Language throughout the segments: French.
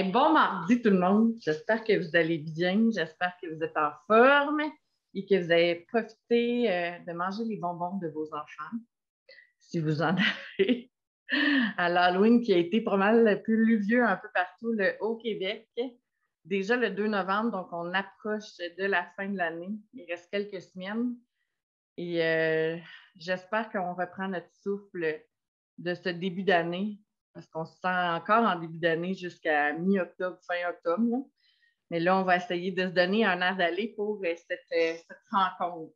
bon mardi tout le monde. J'espère que vous allez bien. J'espère que vous êtes en forme et que vous avez profité euh, de manger les bonbons de vos enfants, si vous en avez. À l'Halloween qui a été pas mal pluvieux un peu partout le Haut-Québec. Déjà le 2 novembre, donc on approche de la fin de l'année. Il reste quelques semaines. Et euh, j'espère qu'on reprend notre souffle de ce début d'année parce qu'on se sent encore en début d'année jusqu'à mi-octobre, fin octobre. Mais là, on va essayer de se donner un air d'aller pour euh, euh, cette, rencontre.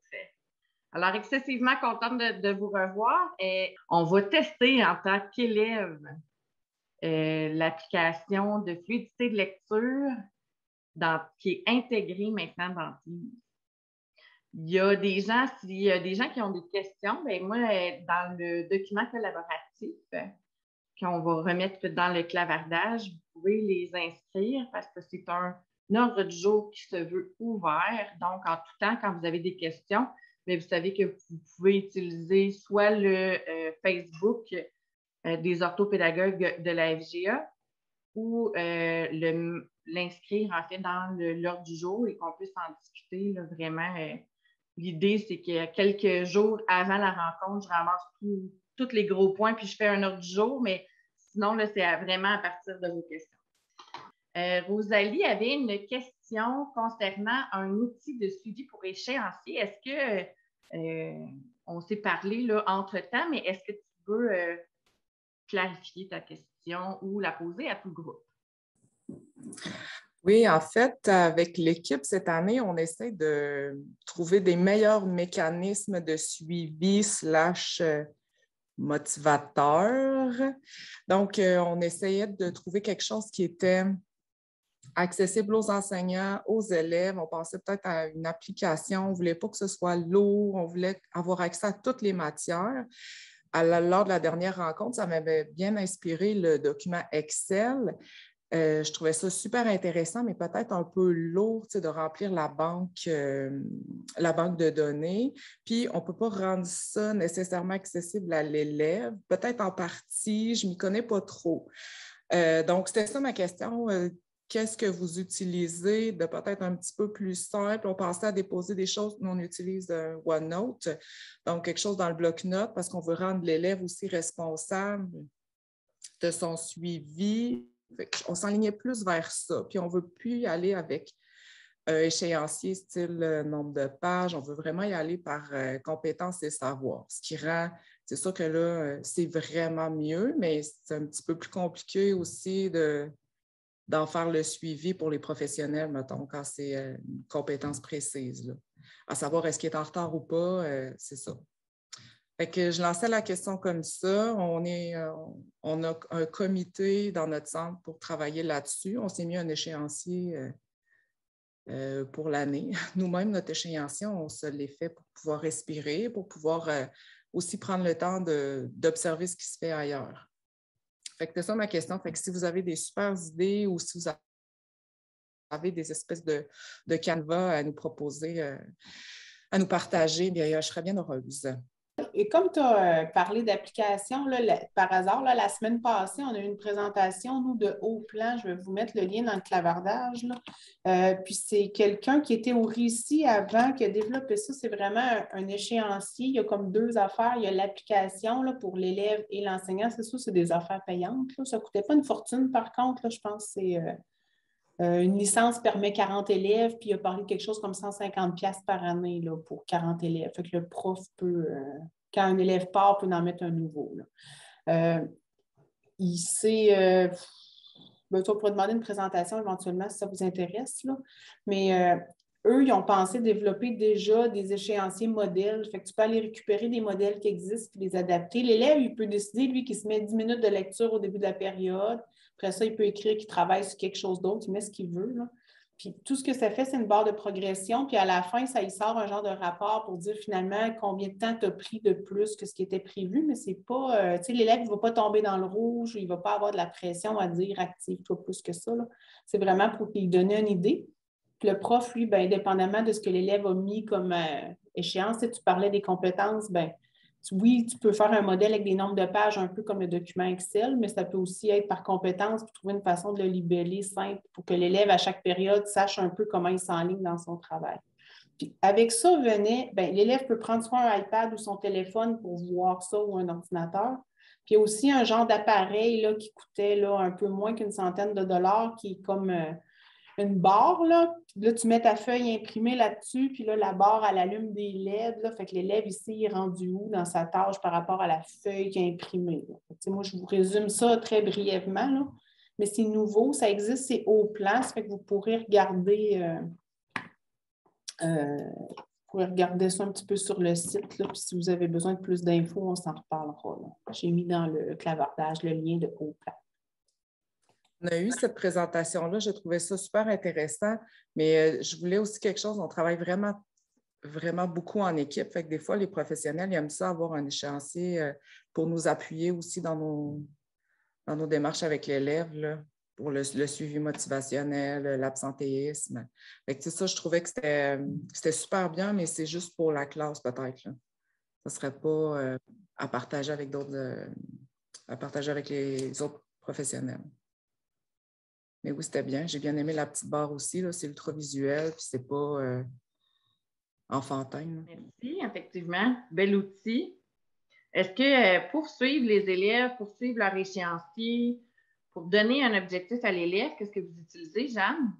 Alors, excessivement contente de, vous revoir. Et on va tester en tant qu'élève euh, l'application de fluidité de lecture qui est intégrée maintenant dans Teams. Il y a des gens, s'il y a des gens qui ont des questions, bien moi, dans le document collaboratif, qu'on va remettre dans le clavardage, vous pouvez les inscrire parce que c'est un, ordre du jour qui se veut ouvert. Donc, en tout temps, quand vous avez des questions, mais vous savez que vous pouvez utiliser soit le euh, Facebook euh, des orthopédagogues de la FGA ou euh, l'inscrire en fait dans l'ordre du jour et qu'on puisse en discuter vraiment. L'idée, c'est que quelques jours avant la rencontre, je ramasse tout, tous les gros points, puis je fais un ordre du jour, mais sinon, c'est vraiment à partir de vos questions. Euh, Rosalie avait une question concernant un outil de suivi pour échéancier. Est-ce que euh, on s'est parlé là, entre-temps, mais est-ce que tu peux euh, clarifier ta question ou la poser à tout le groupe? Oui, en fait, avec l'équipe cette année, on essaie de trouver des meilleurs mécanismes de suivi slash motivateur. Donc, euh, on essayait de trouver quelque chose qui était accessible aux enseignants, aux élèves. On pensait peut-être à une application. On ne voulait pas que ce soit lourd. On voulait avoir accès à toutes les matières. lors de la dernière rencontre, ça m'avait bien inspiré le document Excel. Euh, je trouvais ça super intéressant, mais peut-être un peu lourd de remplir la banque, euh, la banque de données. Puis, on ne peut pas rendre ça nécessairement accessible à l'élève. Peut-être en partie, je ne m'y connais pas trop. Euh, donc, c'était ça ma question. Qu'est-ce que vous utilisez de peut-être un petit peu plus simple? On pensait à déposer des choses, nous on utilise OneNote, donc quelque chose dans le bloc-notes parce qu'on veut rendre l'élève aussi responsable de son suivi, on s'enlignait plus vers ça. Puis on ne veut plus y aller avec un échéancier style euh, nombre de pages. On veut vraiment y aller par euh, compétences et savoir. Ce qui rend, c'est sûr que là, euh, c'est vraiment mieux, mais c'est un petit peu plus compliqué aussi de, d'en faire le suivi pour les professionnels, mettons, quand c'est une compétence précise. À savoir, est-ce qu'il est en retard ou pas, c'est ça que je lançais la question comme ça. Euh, on a un comité dans notre centre pour travailler là-dessus. On s'est mis un échéancier euh, euh, pour l'année. Nous-mêmes, notre échéancier, on se l'est fait pour pouvoir respirer, pour pouvoir aussi prendre le temps d'observer ce qui se fait ailleurs. Fait que c'est ça ma question. Fait que si vous avez des super idées ou si vous avez des espèces de, de canevas à nous proposer, à nous partager, bien, je serais bien heureuse. Et comme tu as euh, parlé d'application, par hasard, la semaine passée, on a eu une présentation, nous, de haut plan. Je vais vous mettre le lien dans le clavardage. Euh, puis c'est quelqu'un qui était au récit avant, qui a développé ça. C'est vraiment un, échéancier. Il y a comme deux affaires. Il y a l'application pour l'élève et l'enseignant. C'est ça, c'est des affaires payantes. Ça ne coûtait pas une fortune, par contre. je pense que c'est. Euh, une licence permet 40 élèves, puis il a parlé de quelque chose comme 150 pièces par année là, pour 40 élèves. Fait que le prof peut, quand un élève part, peut en mettre un nouveau. Euh, il sait. Euh, ben, tu pourrais demander une présentation éventuellement si ça vous intéresse. Mais euh, eux, ils ont pensé développer déjà des échéanciers modèles. Fait que tu peux aller récupérer des modèles qui existent et les adapter. L'élève, il peut décider, lui, qu'il se met 10 minutes de lecture au début de la période. Après ça, il peut écrire qu'il travaille sur quelque chose d'autre. Il met ce qu'il veut. Là. Puis tout ce que ça fait, c'est une barre de progression. Puis à la fin, ça y sort un genre de rapport pour dire finalement combien de temps tu as pris de plus que ce qui était prévu. Mais c'est pas, euh, tu sais, l'élève ne va pas tomber dans le rouge, il ne va pas avoir de la pression à dire active-toi plus que ça. C'est vraiment pour qu'il donne une idée. Puis le prof, lui, bien, indépendamment de ce que l'élève a mis comme euh, échéance, tu parlais des compétences, ben, oui, tu peux faire un modèle avec des nombres de pages, un peu comme le document Excel, mais ça peut aussi être par compétence, pour trouver une façon de le libeller simple pour que l'élève, à chaque période, sache un peu comment il s'enligne dans son travail. Puis avec ça venait, ben, l'élève peut prendre soit un iPad ou son téléphone pour voir ça ou un ordinateur. Puis il y a aussi un genre d'appareil qui coûtait là, un peu moins qu'une centaine de dollars, qui est comme euh, une barre. Là. là, tu mets ta feuille imprimée là-dessus, puis là, la barre, elle allume des LED. Là, fait que l'élève ici est rendu où dans sa tâche par rapport à la feuille qui est imprimée. Moi, je vous résume ça très brièvement, là. mais c'est nouveau, ça existe, c'est au plan, ça fait que vous pourrez regarder. Euh, euh, vous regarder ça un petit peu sur le site. Là, puis si vous avez besoin de plus d'infos, on s'en reparlera. J'ai mis dans le clavardage le lien de haut plan. On a eu cette présentation-là, j'ai trouvé ça super intéressant, mais euh, je voulais aussi quelque chose, on travaille vraiment, vraiment beaucoup en équipe. Fait que des fois, les professionnels aiment ça avoir un échéancier euh, pour nous appuyer aussi dans nos, dans nos démarches avec l'élève pour le, suivi motivationnel, l'absentéisme. ça, je trouvais que c'était super bien, mais c'est juste pour la classe peut-être. Ce ne serait pas euh, à partager avec d'autres, à partager avec les autres professionnels. Mais oui, c'était bien. J'ai bien aimé la petite barre aussi. C'est ultra visuel, puis c'est pas euh, enfantin. Merci, effectivement. Bel outil. Est-ce que euh, pour suivre les élèves, pour suivre leur échéancier, pour donner un objectif à l'élève, qu'est-ce que vous utilisez, Jeanne?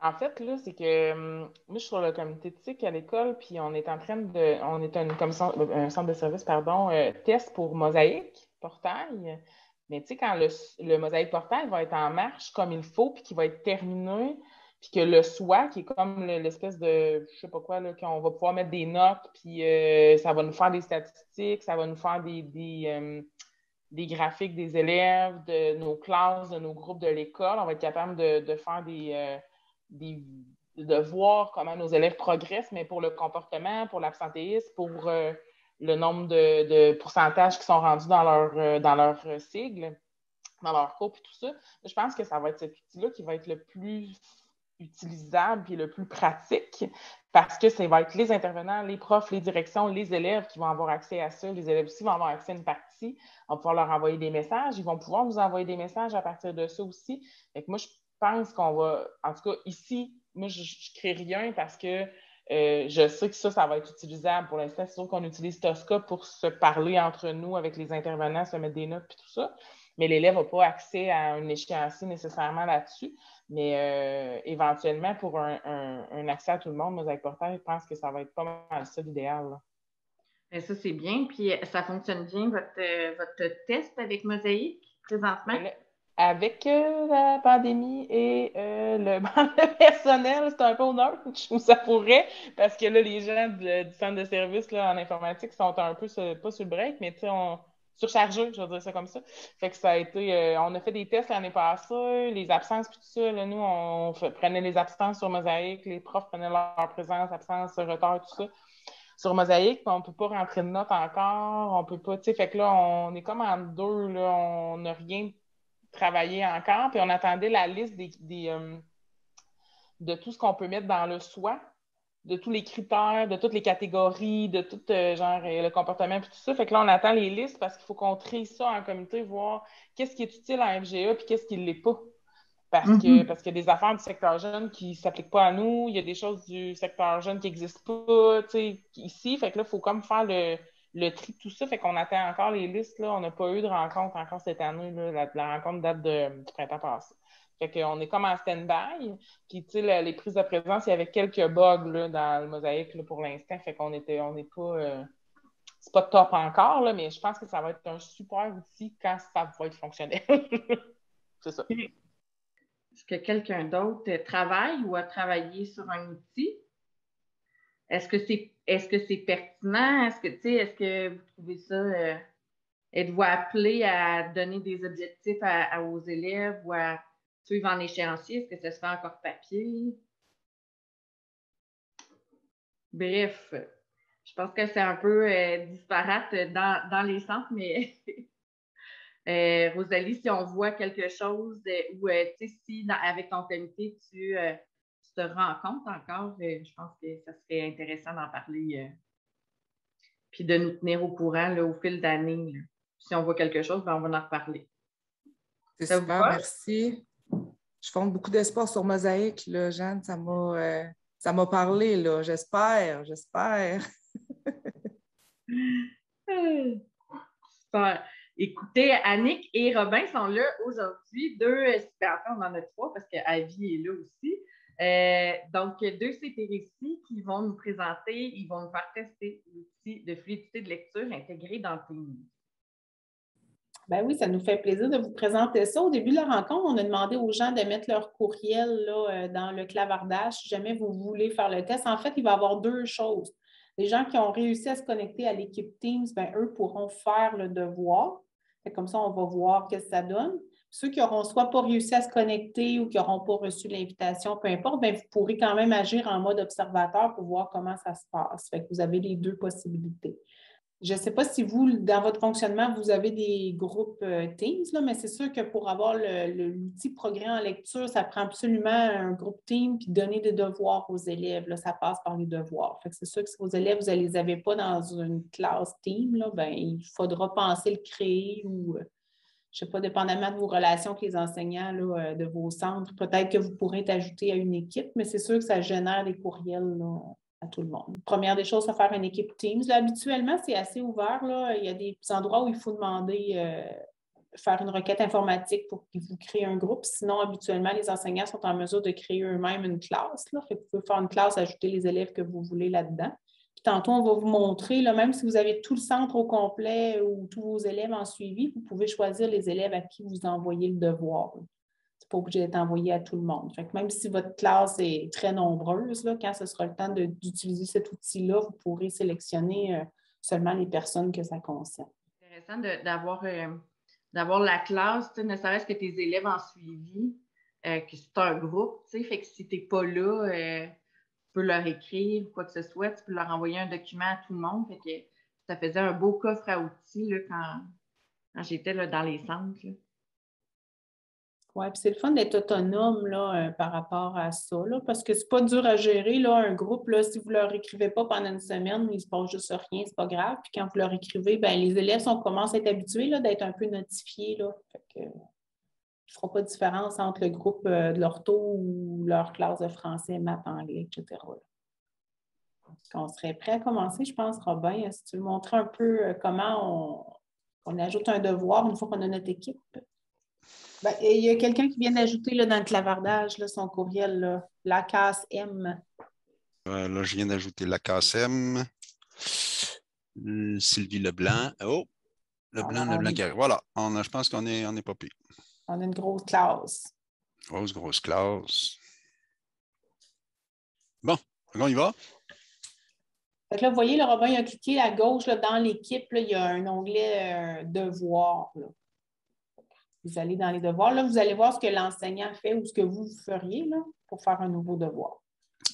En fait, là, c'est que hum, moi, je suis sur le comité de à l'école, puis on est en train de. On est une commission, un centre de service, pardon, euh, test pour mosaïque, portail. Mais tu sais, quand le, mosaïque portail va être en marche comme il faut, puis qu'il va être terminé, puis que le soi, qui est comme l'espèce de, je sais pas quoi, là, qu'on va pouvoir mettre des notes, puis euh, ça va nous faire des statistiques, ça va nous faire des, des, euh, graphiques des élèves, de nos classes, de nos groupes de l'école. On va être capable de, faire des, euh, des, de voir comment nos élèves progressent, mais pour le comportement, pour l'absentéisme, pour le nombre de, pourcentages qui sont rendus dans leur, euh, dans leur euh, sigle, dans leur cours et tout ça. Je pense que ça va être cet outil-là qui va être le plus utilisable et le plus pratique parce que ça va être les intervenants, les profs, les directions, les élèves qui vont avoir accès à ça. Les élèves aussi vont avoir accès à une partie. On va pouvoir leur envoyer des messages. Ils vont pouvoir nous envoyer des messages à partir de ça aussi. Fait moi, je pense qu'on va, en tout cas, ici, moi, je ne crée rien parce que euh, je sais que ça, ça va être utilisable. Pour l'instant, c'est sûr qu'on utilise Tosca pour se parler entre nous avec les intervenants, se mettre des notes et tout ça. Mais l'élève n'a pas accès à un échéancier nécessairement là-dessus. Mais euh, éventuellement, pour un, accès à tout le monde, Mosaïque Portail, je pense que ça va être pas mal ça l'idéal. Ben, ça, c'est bien. Puis ça fonctionne bien, votre, votre test avec Mosaïque présentement? Avec euh, la pandémie et euh, le, personnel, c'est un peu au où ça pourrait, parce que là, les gens du centre de service là, en informatique sont un peu, pas sur le break, mais tu sais, on surchargés, je vais dire ça comme ça. Fait que ça a été, euh, on a fait des tests l'année passée, les absences, puis tout ça, là, nous, on prenait les absences sur Mosaïque, les profs prenaient leur présence, absence, retard, tout ça sur Mosaïque, on ne peut pas rentrer de notes encore, on peut pas, tu sais, fait que là, on est comme en deux, là, on n'a rien travailler encore, puis on attendait la liste des, euh, de tout ce qu'on peut mettre dans le soi, de tous les critères, de toutes les catégories, de tout euh, genre euh, le comportement, puis tout ça. Fait que là, on attend les listes parce qu'il faut qu'on trie ça en comité, voir qu'est-ce qui est utile à FGA puis qu'est-ce qui ne l'est pas. Parce que parce qu'il y a des affaires du secteur jeune qui ne s'appliquent pas à nous, il y a des choses du secteur jeune qui n'existent pas ici. Fait que là, il faut comme faire le, le tri tout ça, fait qu'on attend encore les listes. Là. On n'a pas eu de rencontre encore cette année. Là. La, rencontre date de, du printemps passé. Fait qu'on est comme en stand-by. Puis, tu sais, les prises de présence, il y avait quelques bugs là, dans le mosaïque là, pour l'instant. Fait qu'on était, on n'est pas. Euh, c'est pas top encore, là, mais je pense que ça va être un super outil quand ça va être fonctionnel. c'est ça. Est-ce que quelqu'un d'autre travaille ou a travaillé sur un outil? Est-ce que c'est pertinent? Est-ce que, est-ce que vous trouvez ça, euh, êtes-vous appelé à donner des objectifs aux élèves ou à suivre en échéancier? Est-ce que ce sera encore papier? Bref, je pense que c'est un peu euh, disparate dans, les centres, mais euh, Rosalie, si on voit quelque chose tu sais, si avec ton comité, tu te rends compte encore, euh, je pense que ça serait intéressant d'en parler. Euh. puis de nous tenir au courant au fil d'année. Si on voit quelque chose, ben, on va en reparler. C'est super, merci. Je fonde beaucoup d'espoir sur Mosaïque, là, Jeanne. Ça m'a, euh, ça m'a parlé, là. J'espère, j'espère. super. Écoutez, Annick et Robin sont là aujourd'hui. Deux, super, on en a trois parce qu'Avi est là aussi. Euh, donc, deux ici qui vont nous présenter, ils vont nous faire tester l'outil de fluidité de lecture intégré dans Teams. Ben oui, ça nous fait plaisir de vous présenter ça. Au début de la rencontre, on a demandé aux gens de mettre leur courriel là, euh, dans le clavardage si jamais vous voulez faire le test. En fait, il va y avoir deux choses. Les gens qui ont réussi à se connecter à l'équipe Teams, ben, eux pourront faire le devoir. Comme ça, on va voir ce que ça donne. Ceux qui n'auront soit pas réussi à se connecter ou qui n'auront pas reçu l'invitation, peu importe, bien, vous pourrez quand même agir en mode observateur pour voir comment ça se passe. Fait que vous avez les deux possibilités. Je ne sais pas si vous, dans votre fonctionnement, vous avez des groupes euh, Teams, là, mais c'est sûr que pour avoir l'outil progrès en lecture, ça prend absolument un groupe Teams puis donner des devoirs aux élèves. Là, ça passe par les devoirs. c'est sûr que si vos élèves, vous ne les avez pas dans une classe Team, là, ben, il faudra penser le créer ou, euh, je ne sais pas, dépendamment de vos relations avec les enseignants là, euh, de vos centres, peut-être que vous pourrez être ajouté à une équipe, mais c'est sûr que ça génère des courriels. Là tout le monde. Première des choses, à faire une équipe Teams. habituellement, c'est assez ouvert. Là. Il y a des endroits où il faut demander euh, faire une requête informatique pour qu'ils vous créent un groupe. Sinon, habituellement, les enseignants sont en mesure de créer eux-mêmes une classe. Là. vous pouvez faire une classe, ajouter les élèves que vous voulez là-dedans. Tantôt, on va vous montrer, là, même si vous avez tout le centre au complet ou tous vos élèves en suivi, vous pouvez choisir les élèves à qui vous envoyez le devoir pas obligé d'être envoyé à tout le monde. même si votre classe est très nombreuse, là, quand ce sera le temps d'utiliser cet outil-là, vous pourrez sélectionner euh, seulement les personnes que ça concerne. C'est intéressant d'avoir euh, d'avoir la classe, ne serait-ce que tes élèves en suivi, euh, que c'est un groupe, fait que si tu n'es pas là, peux leur écrire quoi que ce soit, tu peux leur envoyer un document à tout le monde. Fait que ça faisait un beau coffre à outils là, quand, j'étais dans les centres. Oui, puis c'est le fun d'être autonome là, euh, par rapport à ça, là, parce que c'est pas dur à gérer. Là, un groupe, là, si vous ne leur écrivez pas pendant une semaine, il ne se passe juste rien, c'est pas grave. Puis quand vous leur écrivez, ben, les élèves commencent à être habitués d'être un peu notifiés. Là. Ne fera pas de différence entre le groupe euh, de l'ortho ou leur classe de français, maths, anglais, etc. On serait prêt à commencer, je pense, Robin. Si tu veux montrer un peu euh, comment on, on ajoute un devoir une fois qu'on a notre équipe? Ben, il y a quelqu'un qui vient d'ajouter dans le clavardage là, son courriel, là, la casse M. là, je viens d'ajouter la casse M. Sylvie Leblanc. Oh, Leblanc, ah, Leblanc. Voilà, on je pense qu'on est, on est pas pire. On a une grosse classe. Grosse, grosse classe. Bon, on y va? là, vous voyez, le Robin a cliqué à gauche là, dans l'équipe, il y a un onglet euh, Devoir. Vous allez dans les devoirs. Là, vous allez voir ce que l'enseignant fait ou ce que vous feriez là, pour faire un nouveau devoir.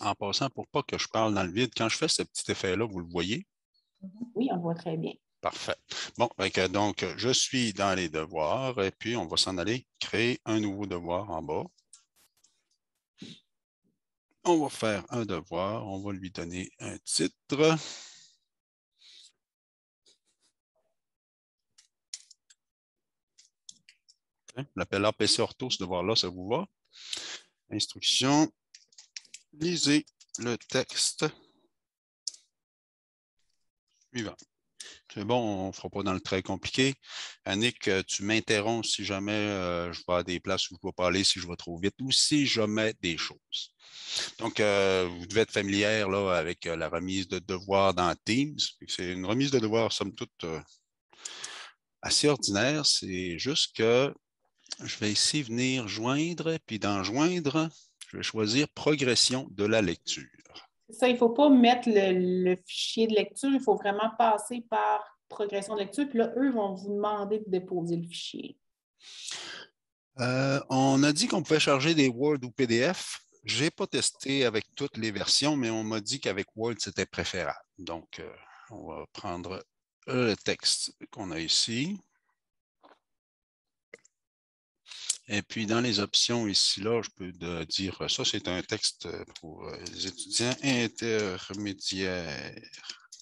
En passant, pour pas que je parle dans le vide, quand je fais ce petit effet-là, vous le voyez? Oui, on le voit très bien. Parfait. Bon, donc, je suis dans les devoirs et puis on va s'en aller créer un nouveau devoir en bas. On va faire un devoir, on va lui donner un titre. L'appel APC Ortho, ce devoir-là, ça vous va? Instruction. Lisez le texte suivant. C'est bon, on ne fera pas dans le très compliqué. Annick, euh, tu m'interromps si jamais euh, je vais à des places où je ne vais pas aller, si je vais trop vite ou si je mets des choses. Donc, euh, vous devez être familière là, avec la remise de devoirs dans Teams. C'est une remise de devoirs, somme toute, assez ordinaire. C'est juste que je vais ici venir joindre, puis dans joindre, je vais choisir progression de la lecture. Ça, il ne faut pas mettre le, fichier de lecture, il faut vraiment passer par progression de lecture, puis là, eux vont vous demander de déposer le fichier. Euh, on a dit qu'on pouvait charger des Word ou PDF. Je n'ai pas testé avec toutes les versions, mais on m'a dit qu'avec Word, c'était préférable. Donc, euh, on va prendre le texte qu'on a ici. Et puis, dans les options ici, là, je peux dire, ça, c'est un texte pour euh, les étudiants intermédiaires,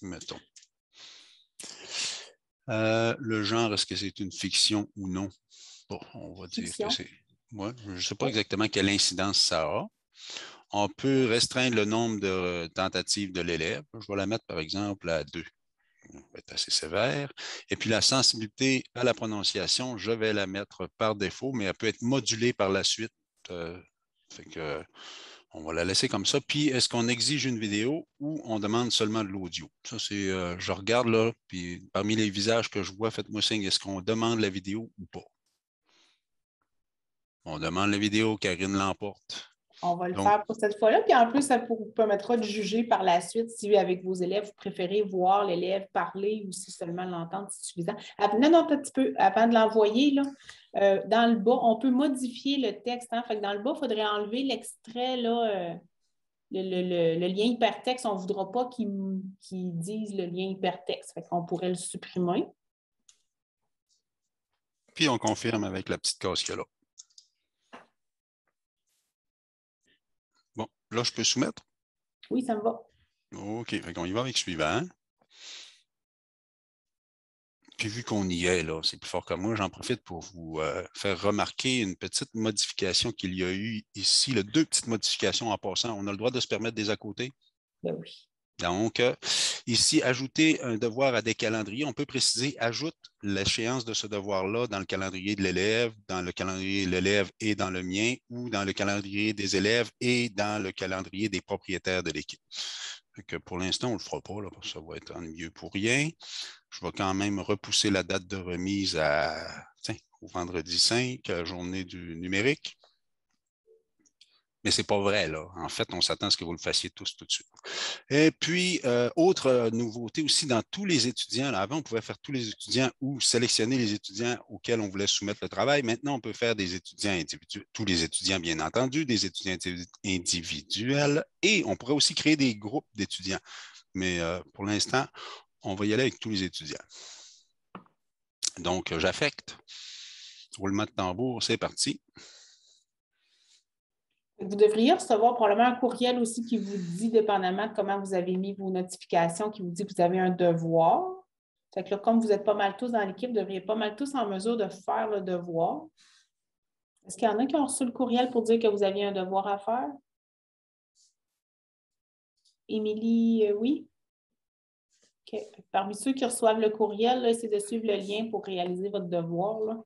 mettons. Euh, le genre, est-ce que c'est une fiction ou non? Bon, on va dire que c'est. je ne sais pas exactement quelle incidence ça a. On peut restreindre le nombre de tentatives de l'élève. Je vais la mettre, par exemple, à deux. Être assez sévère. Et puis la sensibilité à la prononciation, je vais la mettre par défaut, mais elle peut être modulée par la suite. Euh, on va la laisser comme ça. Puis, est-ce qu'on exige une vidéo ou on demande seulement de l'audio? Ça, c'est, euh, je regarde là, puis parmi les visages que je vois, faites-moi signe, est-ce qu'on demande la vidéo ou pas? On demande la vidéo, Karine l'emporte. On va le faire pour cette fois-là. Puis en plus, ça vous permettra de juger par la suite si avec vos élèves, vous préférez voir l'élève parler ou si seulement l'entendre, c'est suffisant. Non, non, un petit peu, avant de l'envoyer, là, euh, dans le bas, on peut modifier le texte. Hein. Fait dans le bas, il faudrait enlever l'extrait, là, euh, le, lien hypertexte. On ne voudra pas qu'il dise le lien hypertexte. Fait qu'on pourrait le supprimer. Puis on confirme avec la petite case qu'il y a là. Là, je peux soumettre? Oui, ça me va. OK. On y va avec suivant. Puis vu qu'on y est, là, c'est plus fort que moi, j'en profite pour vous euh, faire remarquer une petite modification qu'il y a eu ici, deux petites modifications en passant. On a le droit de se permettre des à côté? Ben oui. Donc, euh, ici, ajouter un devoir à des calendriers, on peut préciser, ajoute l'échéance de ce devoir-là dans le calendrier de l'élève, dans le calendrier de l'élève et dans le mien, ou dans le calendrier des élèves et dans le calendrier des propriétaires de l'équipe. pour l'instant, on ne le fera pas, parce que ça va être ennuyeux pour rien. Je vais quand même repousser la date de remise à, au vendredi 5, journée du numérique. Mais ce n'est pas vrai, là. En fait, on s'attend à ce que vous le fassiez tous tout de suite. Et puis, euh, autre euh, nouveauté aussi dans tous les étudiants. avant, on pouvait faire tous les étudiants ou sélectionner les étudiants auxquels on voulait soumettre le travail. Maintenant, on peut faire des étudiants individuels, tous les étudiants, bien entendu, des étudiants individuels, et on pourrait aussi créer des groupes d'étudiants. Mais euh, pour l'instant, on va y aller avec tous les étudiants. Donc, j'affecte. Roulement de tambour, c'est parti. Vous devriez recevoir probablement un courriel aussi qui vous dit, dépendamment de comment vous avez mis vos notifications, qui vous dit que vous avez un devoir. Comme vous êtes pas mal tous dans l'équipe, vous devriez pas mal tous en mesure de faire le devoir. Est-ce qu'il y en a qui ont reçu le courriel pour dire que vous aviez un devoir à faire? Émilie, euh, oui? Parmi ceux qui reçoivent le courriel, c'est de suivre le lien pour réaliser votre devoir.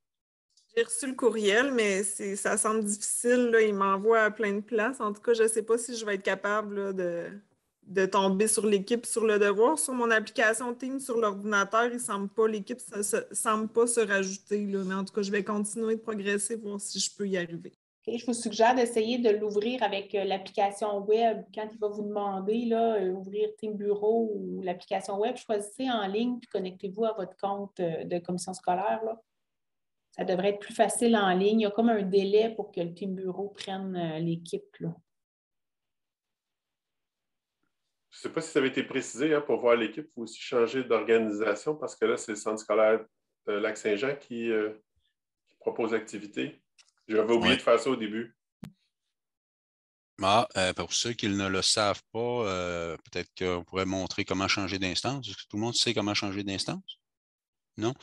J'ai reçu le courriel, mais ça semble difficile. Il m'envoie à plein de places. En tout cas, je ne sais pas si je vais être capable de, tomber sur l'équipe sur le devoir. Sur mon application Teams sur l'ordinateur, il semble pas, l'équipe ne semble pas se rajouter. Mais en tout cas, je vais continuer de progresser, voir si je peux y arriver. je vous suggère d'essayer de l'ouvrir avec euh, l'application web. Quand il va vous demander là, euh, ouvrir Team Bureau ou l'application web, choisissez en ligne puis connectez-vous à votre compte euh, de commission scolaire. Ça devrait être plus facile en ligne. Il y a comme un délai pour que le team bureau prenne euh, l'équipe. Je ne sais pas si ça avait été précisé, hein, pour voir l'équipe, il faut aussi changer d'organisation parce que là, c'est le centre scolaire de Lac-Saint-Jean qui, euh, propose l'activité. J'avais oublié de faire ça au début. Ah, euh, pour ceux qui ne le savent pas, peut-être qu'on pourrait montrer comment changer d'instance. Est-ce que tout le monde sait comment changer d'instance? Non?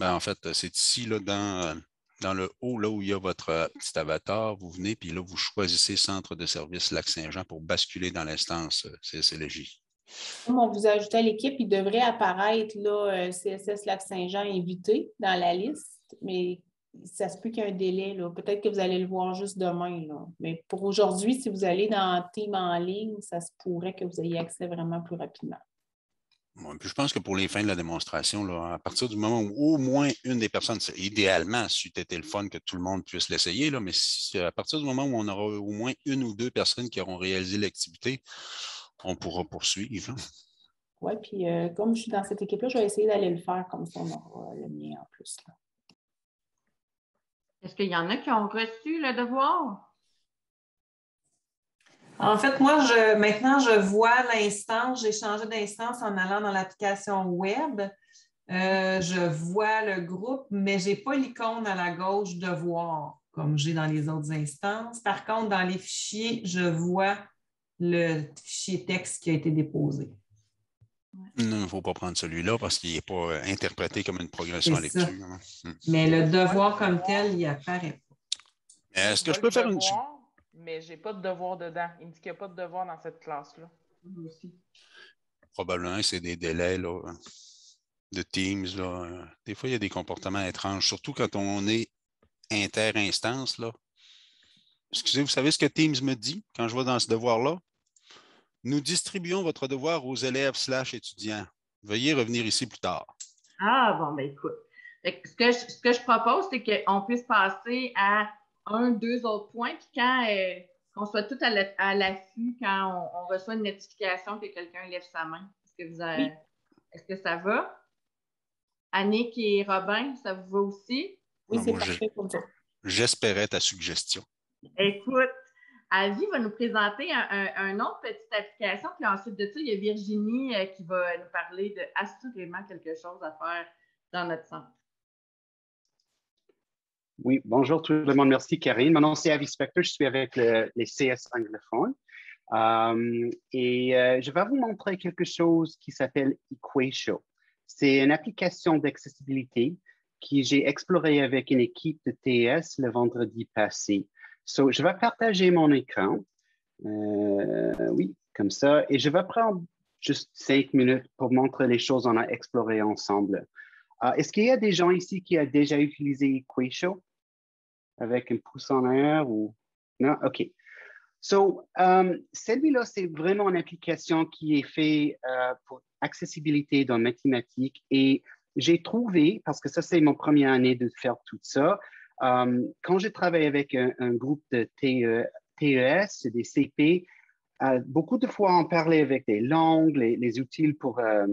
Ben, en fait, c'est ici, là, dans, euh, dans le haut, là où il y a votre euh, petit avatar, vous venez, puis là, vous choisissez Centre de service Lac-Saint-Jean pour basculer dans l'instance euh, CSLJ. Comme on vous a à l'équipe, il devrait apparaître là, CSS Lac-Saint-Jean invité dans la liste, mais ça se peut qu'il y ait un délai. Peut-être que vous allez le voir juste demain. Là. Mais pour aujourd'hui, si vous allez dans Team en ligne, ça se pourrait que vous ayez accès vraiment plus rapidement je pense que pour les fins de la démonstration, à partir du moment où au moins une des personnes, idéalement, si été le fun que tout le monde puisse l'essayer, mais à partir du moment où on aura au moins une ou deux personnes qui auront réalisé l'activité, on pourra poursuivre. Oui, puis euh, comme je suis dans cette équipe-là, je vais essayer d'aller le faire comme ça, on aura le mien en plus. Est-ce qu'il y en a qui ont reçu le devoir? En fait, moi, je, maintenant, je vois l'instance. J'ai changé d'instance en allant dans l'application web. Euh, je vois le groupe, mais je n'ai pas l'icône à la gauche de voir comme j'ai dans les autres instances. Par contre, dans les fichiers, je vois le fichier texte qui a été déposé. Il ne faut pas prendre celui-là parce qu'il n'est pas euh, interprété comme une progression à lecture. Hein. Hmm. Mais le devoir comme tel, il apparaît pas. Est-ce que je peux faire une. Mais je n'ai pas de devoir dedans. Il me dit qu'il n'y a pas de devoir dans cette classe-là. aussi. Probablement, c'est des délais là, de Teams. Là. Des fois, il y a des comportements étranges, surtout quand on est inter-instance. Là. Excusez, vous savez ce que Teams me dit quand je vais dans ce devoir-là? Nous distribuons votre devoir aux élèves slash étudiants. Veuillez revenir ici plus tard. Ah, bon, ben écoute. Ce que, je, ce que je propose, c'est qu'on puisse passer à un, deux autres points, puis quand euh, qu'on soit tout à l'affût quand on, reçoit une notification que quelqu'un lève sa main. Est-ce que, vous avez, est-ce que ça va? Annick et Robin, ça vous va aussi? Oui, c'est parfait pour J'espérais ta suggestion. Écoute, Avi va nous présenter un, autre petite application, puis ensuite de ça, il y a Virginie euh, qui va nous parler de assurément quelque chose à faire dans notre centre. Oui, bonjour tout le monde. Merci, Karine. Mon nom, c'est Avi Spector. Je suis avec les CS anglophones. Euh, et euh, je vais vous montrer quelque chose qui s'appelle Equatio. C'est une application d'accessibilité que j'ai explorée avec une équipe de TS le vendredi passé. So, je vais partager mon écran. Euh, oui, comme ça. Et je vais prendre juste cinq minutes pour montrer les choses qu'on a explorées ensemble. Est-ce qu'il y a des gens ici qui ont déjà utilisé Equatio? Avec un pouce en l'air ou non? OK. So, um, celui-là, c'est vraiment une application qui est faite uh, pour accessibilité dans mathématiques et j'ai trouvé, parce que ça, c'est mon première année de faire tout ça, euh, quand je travaille avec un, groupe de TES, e des CP, euh, beaucoup de fois on parlait avec des langues, les, outils pour euh,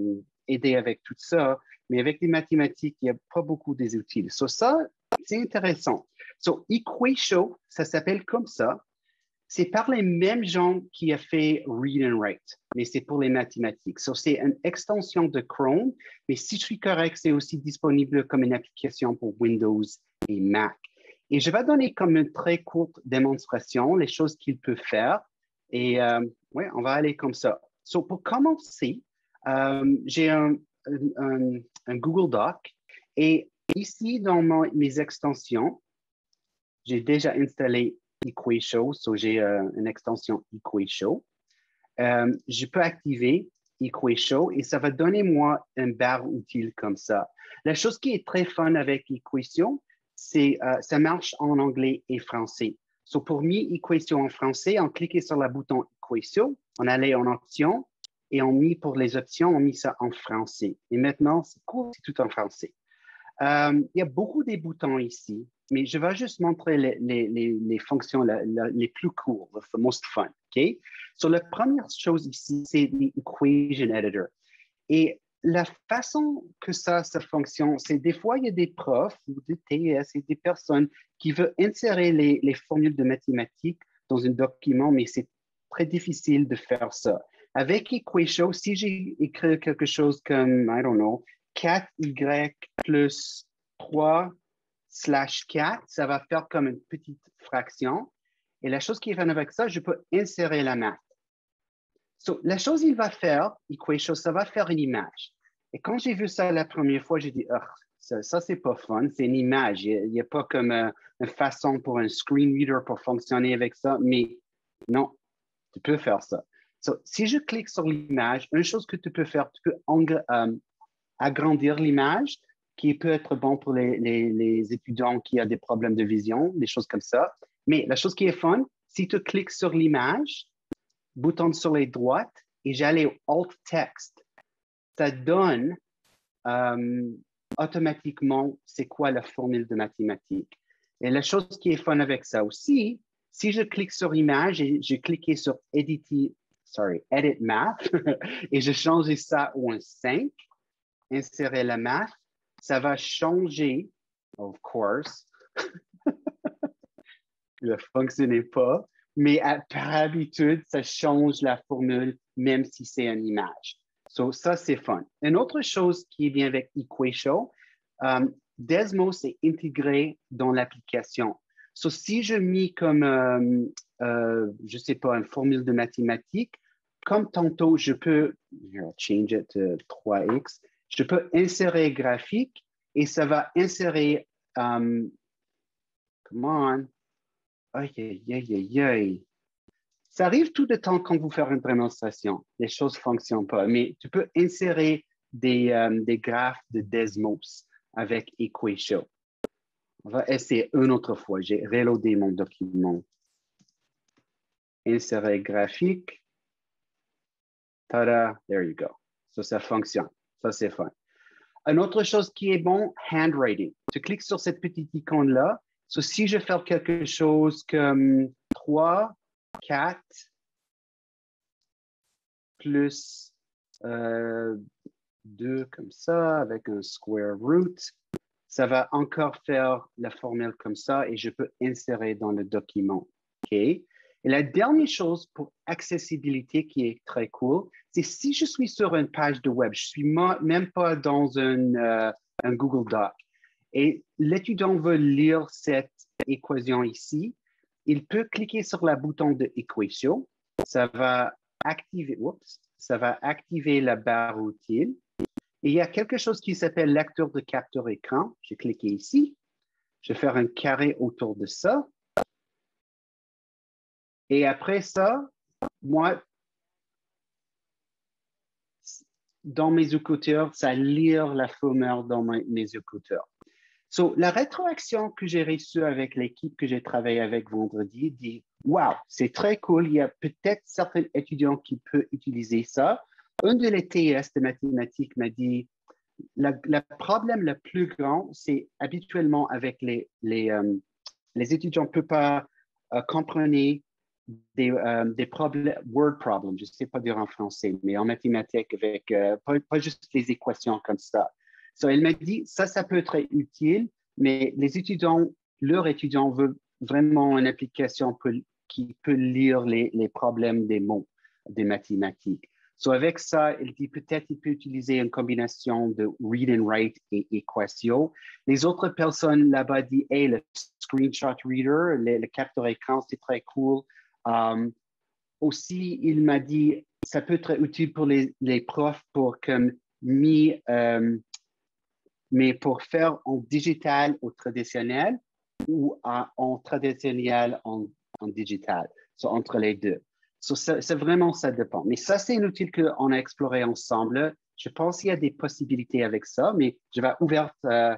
aider avec tout ça, mais avec les mathématiques, il n'y a pas beaucoup des outils. So, ça, c'est intéressant. So, Equatio, ça s'appelle comme ça. C'est par les mêmes gens qui a fait Read and Write, mais c'est pour les mathématiques. So, c'est une extension de Chrome, mais si je suis correct, c'est aussi disponible comme une application pour Windows et Mac. Et je vais donner comme une très courte démonstration les choses qu'il peut faire. Et euh, oui, on va aller comme ça. So, pour commencer, euh, j'ai un, Google Doc et ici dans mes extensions, j'ai déjà installé Equatio, so j'ai euh, une extension Equatio. je peux activer Equatio et ça va donner moi un barre utile comme ça. La chose qui est très fun avec Equatio, c'est euh, ça marche en anglais et français. So pour mis équation en français, on cliquait sur le bouton équation, on allait en option et on mit pour les options, on mit ça en français. Et maintenant, c'est cool, c'est tout en français. Euh, il y a beaucoup de boutons ici, mais je vais juste montrer les, les, les, fonctions les plus courtes, the most fun. OK? So, la première chose ici, c'est l'Equation Editor. Et la façon que ça, fonctionne, c'est des fois, il y a des profs ou des TS et des personnes qui veulent insérer les, les formules de mathématiques dans un document, mais c'est très difficile de faire ça. Avec Equation, si j'ai écrit quelque chose comme, I don't know, 4y plus 3 slash 4, ça va faire comme une petite fraction. Et la chose qui est avec ça, je peux insérer la math. So, la chose qu'il va faire, Equation, ça va faire une image. Et quand j'ai vu ça la première fois, j'ai dit, oh, ça, ça c'est pas fun, c'est une image. Il n'y a, pas comme euh, une façon pour un screen reader pour fonctionner avec ça, mais non, tu peux faire ça. So, si je clique sur l'image, une chose que tu peux faire, tu peux euh, agrandir l'image, qui peut être bon pour les, les, étudiants qui ont des problèmes de vision, des choses comme ça. Mais la chose qui est fun, si tu cliques sur l'image, bouton sur les droites, et j'allais au Alt Text, ça donne euh, automatiquement c'est quoi la formule de mathématiques. Et la chose qui est fun avec ça aussi, si je clique sur image et je cliqué sur edit, sorry, edit math et je change ça au 5, insérer la math, ça va changer, of course. ne fonctionnait pas, mais par habitude, ça change la formule même si c'est une image. So, ça, c'est fun. Une autre chose qui bien avec Equation, um, Desmos est intégré dans l'application. So, si je mets comme, um, euh, je ne sais pas, une formule de mathématiques, comme tantôt, je peux, change it to 3x, je peux insérer graphique et ça va insérer, um, come on, aïe, aïe, aïe, aïe, Ça arrive tout le temps quand vous faites une démonstration. Les choses ne fonctionnent pas, mais tu peux insérer des, um, des graphes de Desmos avec Equation. On va essayer une autre fois. J'ai reloadé mon document. Insérer graphique. Tada, there you go. Ça, ça fonctionne. Ça, c'est fun. Une autre chose qui est bon, handwriting. Tu cliques sur cette petite icône-là. So, si je fais quelque chose comme 3, 4, plus 2 euh, comme ça, avec un square root, ça va encore faire la formule comme ça et je peux insérer dans le document. OK? Et la dernière chose pour accessibilité qui est très cool, c'est si je suis sur une page de web, je suis même pas dans euh, un Google Doc et l'étudiant veut lire cette équation ici, il peut cliquer sur le bouton de équation. Ça va activer, oups, ça va activer la barre utile il y a quelque chose qui s'appelle lecteur de capteur écran. J'ai cliqué ici. Je vais faire un carré autour de ça. Et après ça, moi, dans mes écouteurs, ça lire la fumeur dans mes écouteurs. So, la rétroaction que j'ai reçue avec l'équipe que j'ai travaillé avec vendredi dit Wow, c'est très cool. Il y a peut-être certains étudiants qui peuvent utiliser ça un de les TS de mathématiques m'a dit le problème le plus grand, c'est habituellement avec les, les, euh, les étudiants ne peuvent pas euh, comprendre des, euh, des problèmes, word problems, je ne sais pas dire en français, mais en mathématiques, avec pas, juste les équations comme ça. So, il m'a dit, ça, ça peut être utile, mais les étudiants, leurs étudiants veulent vraiment une application qui peut lire les, les problèmes des mots des mathématiques. So avec ça, il dit peut-être qu'il peut utiliser une combinaison de read and write et équation. Les autres personnes là-bas disent, hey, le screenshot reader, le, capteur écran, c'est très cool. Um, aussi, il m'a dit, ça peut être utile pour les, profs pour comme mis, um, mais pour faire en digital ou traditionnel ou en traditionnel en, digital, entre les deux c'est vraiment, ça dépend. Mais ça, c'est inutile qu'on a exploré ensemble. Je pense qu'il y a des possibilités avec ça, mais je vais ouvrir euh,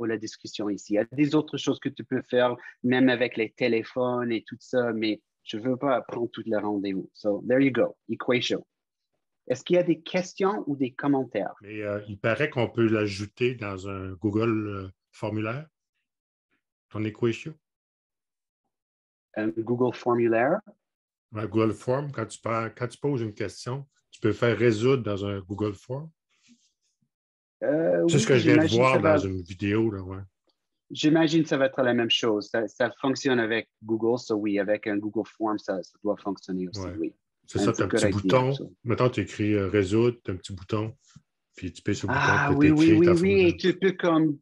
la discussion ici. Il y a des autres choses que tu peux faire, même avec les téléphones et tout ça, mais je ne veux pas prendre toutes les rendez-vous. So, there you go, equation. Est-ce qu'il y a des questions ou des commentaires? Mais euh, il paraît qu'on peut l'ajouter dans un Google euh, formulaire, ton equation. Un Google formulaire? Google Form, quand tu, quand tu poses une question, tu peux faire résoudre dans un Google Form? Euh, c'est ce que je viens de voir dans une vidéo. Là, ouais. J'imagine que ça va être la même chose. Ça, fonctionne avec Google, so oui, avec un Google Form, ça, doit fonctionner aussi, oui. C'est ça, tu as un petit bouton. Maintenant, tu écris euh, résoudre, tu as un petit bouton, puis tu pèses sur le bouton. Ah oui, oui, oui, oui, et tu peux comme.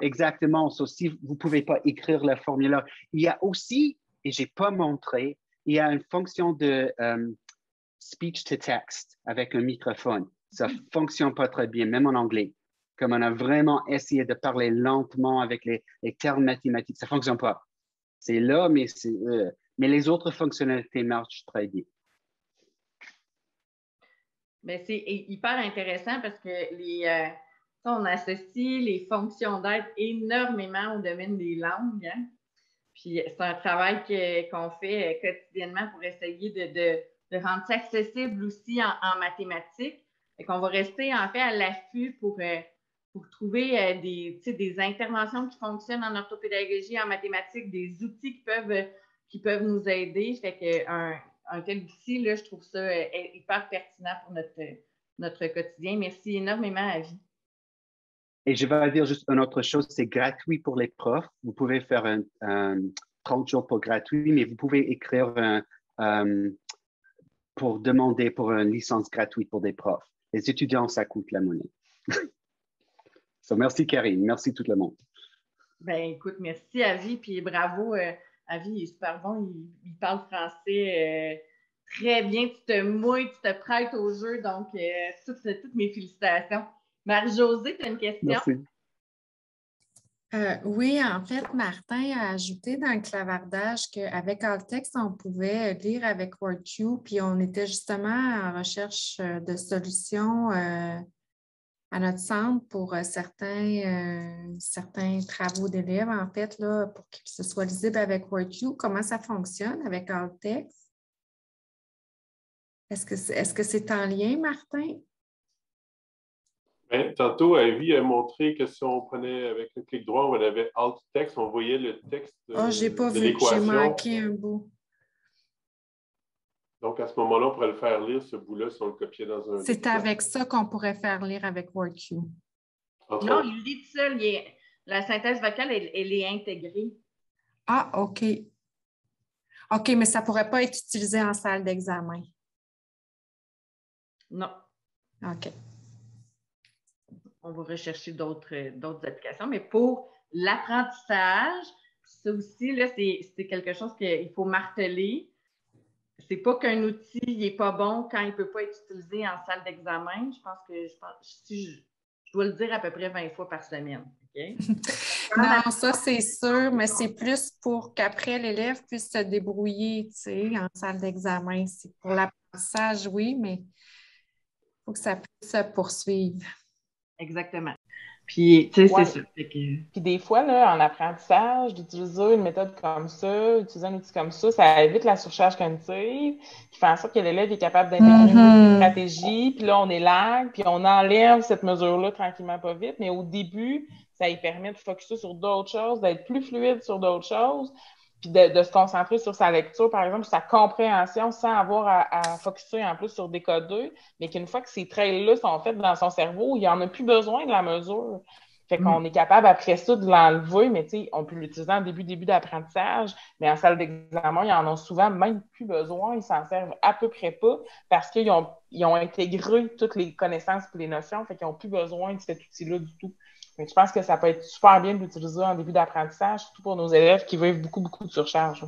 Exactement. So, si vous ne pouvez pas écrire le formulaire, il y a aussi, et je n'ai pas montré, il y a une fonction de euh, speech to text avec un microphone. Ça ne fonctionne pas très bien, même en anglais. Comme on a vraiment essayé de parler lentement avec les, termes mathématiques, ça ne fonctionne pas. C'est là, mais, euh, mais les autres fonctionnalités marchent très bien. Mais c'est hyper intéressant parce que euh, on associe les fonctions d'aide énormément au domaine des langues. Hein. Puis c'est un travail qu'on fait euh, quotidiennement pour essayer de, rendre ça accessible aussi en, mathématiques. Et qu'on va rester en fait à l'affût pour, pour trouver euh, des, interventions qui fonctionnent en orthopédagogie, en mathématiques, des outils qui peuvent, nous aider. Fait qu'un un tel outil, là, je trouve ça hyper pertinent pour notre, quotidien. Merci énormément, Avi. Et je vais dire juste une autre chose, c'est gratuit pour les profs. Vous pouvez faire un, 30 jours pour gratuit, mais vous pouvez écrire un, pour demander pour une licence gratuite pour des profs. Les étudiants, ça coûte la monnaie. so, merci Karine, merci tout le monde. Ben écoute, merci Avi, puis bravo. Euh, Avi, il est super bon, il, parle français euh, très bien. Tu te mouilles, tu te prêtes au jeu. Donc, euh, toutes, toutes, mes félicitations. Marie-Josée, tu as une question? Merci. Euh, oui, en fait, Martin a ajouté dans le clavardage qu'avec Altex, on pouvait lire avec WordQ, puis on était justement en recherche de solutions euh, à notre centre pour certains, certains travaux d'élèves, en fait, là, pour que ce soit lisible avec WordQ. Comment ça fonctionne avec Altex? Est-ce que c'est en lien, Martin? Ben, tantôt, Avi a montré que si on prenait avec le clic droit, on avait Alt texte, on voyait le texte. Oh, j'ai pas vu, j'ai manqué un bout. Donc, à ce moment-là, on pourrait le faire lire, ce bout-là, si on le copiait dans un. C'est avec ça qu'on pourrait faire lire avec WordQ. non, il lit tout seul. La synthèse vocale, elle, elle, est intégrée. Ah, OK. OK, mais ça ne pourrait pas être utilisé en salle d'examen. Non. OK on va rechercher d'autres applications. Mais pour l'apprentissage, ça aussi, là, c'est quelque chose qu'il faut marteler. C'est pas qu'un outil n'est pas bon quand il ne peut pas être utilisé en salle d'examen. Je pense que je, si je, dois le dire à peu près 20 fois par semaine. non, ça c'est sûr, mais c'est plus pour qu'après l'élève puisse se débrouiller en salle d'examen. C'est pour l'apprentissage, oui, mais il faut que ça puisse se poursuivre. Exactement. Puis, tu sais, c'est ça. Puis des fois, là, en apprentissage, d'utiliser une méthode comme ça, utiliser un outil comme ça, ça évite la surcharge cognitive, qui fait en sorte que l'élève est capable d'intégrer une mm-hmm. stratégie, puis là, on est lag, puis on enlève cette mesure-là tranquillement, pas vite, mais au début, ça lui permet de focuser sur d'autres choses, d'être plus fluide sur d'autres choses, puis de, se concentrer sur sa lecture, par exemple, sa compréhension, sans avoir à, à focuser en plus sur des codes 2, mais qu'une fois que ces trails-là sont faits dans son cerveau, il n'y en a plus besoin de la mesure. Fait qu'on mm. est capable après ça de l'enlever, mais tu sais, on peut l'utiliser en début, début d'apprentissage, mais en salle d'examen, ils en ont souvent même plus besoin, ils s'en servent à peu près pas parce qu'ils ont, ils ont intégré toutes les connaissances et les notions, fait qu'ils n'ont plus besoin de cet outil-là du tout je pense que ça peut être super bien d'utiliser en début d'apprentissage, surtout pour nos élèves qui vivent beaucoup, beaucoup de surcharge.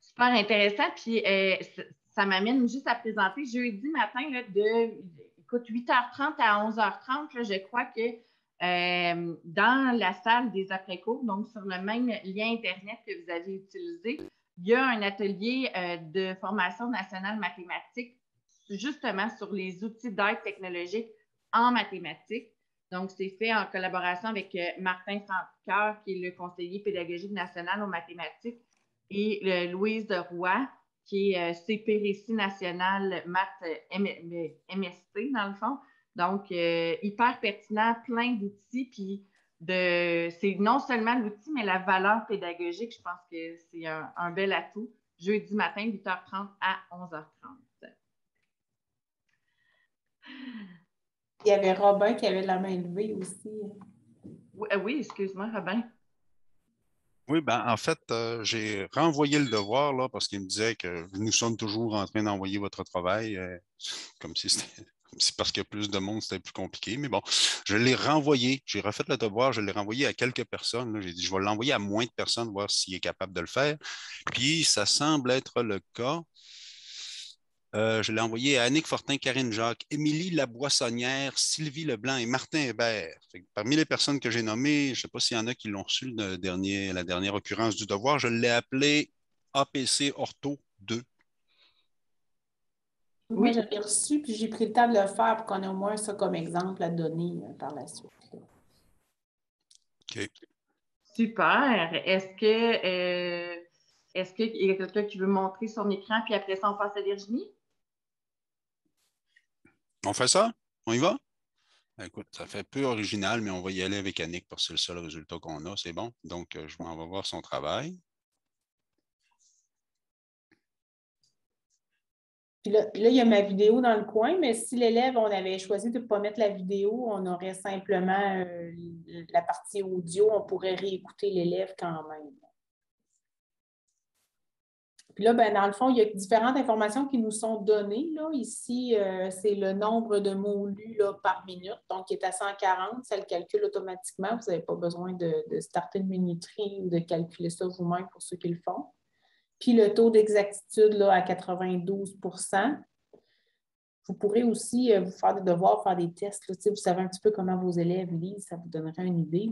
Super intéressant. Puis euh, ça m'amène juste à présenter jeudi matin de écoute, 8h30 à 11h30, je crois que euh, dans la salle des après-cours, donc sur le même lien Internet que vous avez utilisé, il y a un atelier euh, de formation nationale mathématique justement sur les outils d'aide technologique en mathématiques. Donc, c'est fait en collaboration avec euh, Martin Francoeur, qui est le conseiller pédagogique national aux mathématiques, et Louise de Roy, qui est euh, CP national maths MST, dans le fond. Donc, euh, hyper pertinent, plein d'outils, puis c'est non seulement l'outil, mais la valeur pédagogique, je pense que c'est un, un bel atout. Jeudi matin, 8h30 à 11h30. Il y avait Robin qui avait la main levée aussi. Oui, euh, excuse-moi, Robin. Oui, ben, en fait, euh, j'ai renvoyé le devoir là, parce qu'il me disait que nous sommes toujours en train d'envoyer votre travail, euh, comme si c'était parce qu'il y a plus de monde, c'était plus compliqué. Mais bon, je l'ai renvoyé. J'ai refait le devoir, je l'ai renvoyé à quelques personnes. J'ai dit, je vais l'envoyer à moins de personnes, voir s'il est capable de le faire. Puis, ça semble être le cas. Euh, je l'ai envoyé à Annick Fortin, Karine Jacques, Émilie Laboissonnière, Sylvie Leblanc et Martin Hébert. parmi les personnes que j'ai nommées, je ne sais pas s'il y en a qui l'ont reçu la dernière occurrence du devoir, je l'ai appelé APC Ortho 2. Oui, je l'ai reçu, puis j'ai pris le temps de le faire pour qu'on ait au moins ça comme exemple à donner euh, par la suite. OK. Super. Est-ce que euh, est-ce qu'il y a quelqu'un qui veut montrer son écran, puis après ça, on passe à Virginie? On fait ça? On y va? Ben, écoute, ça fait peu original, mais on va y aller avec Annick parce que c'est le seul résultat qu'on a. C'est bon. Donc, euh, je m'en vais voir son travail. Là, il y a ma vidéo dans le coin, mais si l'élève, on avait choisi de ne pas mettre la vidéo, on aurait simplement euh, la partie audio, on pourrait réécouter l'élève quand même. Puis là, ben, dans le fond, il y a différentes informations qui nous sont données. Là. Ici, euh, c'est le nombre de mots lus là, par minute, donc qui est à 140. Ça le calcule automatiquement. Vous n'avez pas besoin de, starter une minuterie ou de calculer ça vous-même pour ceux qui le font. puis le taux d'exactitude à 92% Vous pourrez aussi euh, vous faire des devoirs, faire des tests. vous savez un petit peu comment vos élèves lisent, ça vous donnerait une idée.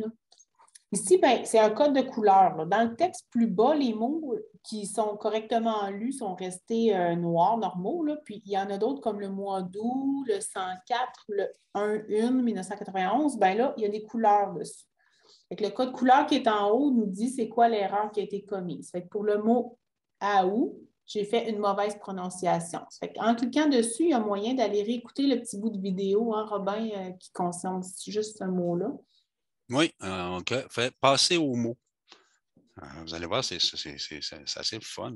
Ici, ben, c'est un code de couleur. Dans le texte plus bas, les mots qui sont correctement lus sont restés euh, noirs, normaux. Puis il y en a d'autres comme le mois d'août, le 104, le 1-1, 1991. Ben là, il y a des couleurs dessus. le code couleur qui est en haut nous dit c'est quoi l'erreur qui a été commise. pour le mot août, j'ai fait une mauvaise prononciation. en cliquant dessus, il y a moyen d'aller réécouter le petit bout de vidéo, hein, Robin, euh, qui concerne juste ce mot-là. Oui, euh, OK. Fait, passer au mot. Euh, vous allez voir, c'est assez fun.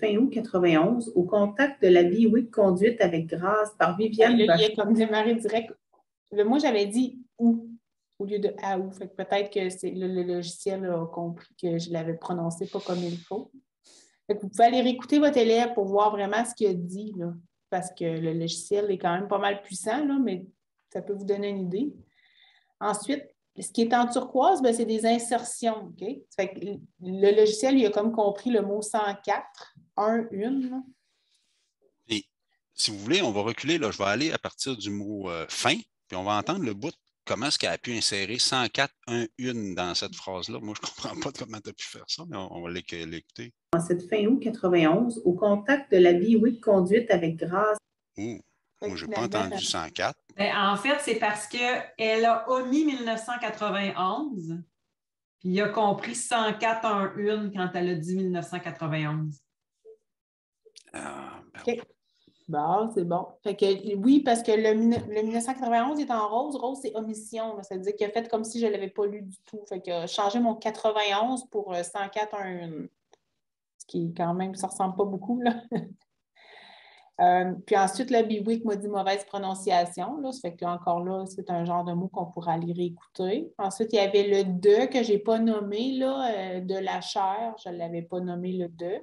Fin août 91, au contact de la BIWIC conduite avec grâce par Viviane. A comme démarré direct. Le mot, j'avais dit ou au lieu de à ou. peut-être que le, le, logiciel a compris que je l'avais prononcé pas comme il faut. vous pouvez aller réécouter votre élève pour voir vraiment ce qu'il a dit, là, parce que le logiciel est quand même pas mal puissant, là, mais ça peut vous donner une idée. Ensuite, ce qui est en turquoise, ben, c'est des insertions. le logiciel, il a comme compris le mot 104, 1, 1. Et si vous voulez, on va reculer. Là, je vais aller à partir du mot euh, fin, puis on va entendre le bout. Comment est-ce qu'elle a pu insérer 104, 1, 1 dans cette phrase-là? Moi, je ne comprends pas comment tu as pu faire ça, mais on, va l'écouter. En cette fin août 91, au contact de la BIWIC conduite avec grâce. Moi, je n'ai pas entendu 104. Ben, en fait, c'est parce qu'elle a omis 1991, puis il a compris 104 en une quand elle a dit 1991. Ah, ben Bon, c'est bon. Fait que, oui, parce que le, 1991 est en rose. Rose, c'est omission. Ça veut dire qu'il a fait comme si je ne l'avais pas lu du tout. Fait que changé mon 91 pour 104 en une. Ce qui, quand même, ça ne ressemble pas beaucoup. Là. Euh, puis ensuite, le Biwick m'a dit mauvaise prononciation. Là, ça fait que encore là, c'est un genre de mot qu'on pourra aller réécouter. Ensuite, il y avait le de que je n'ai pas nommé, là, euh, de la chair. Je ne l'avais pas nommé le de.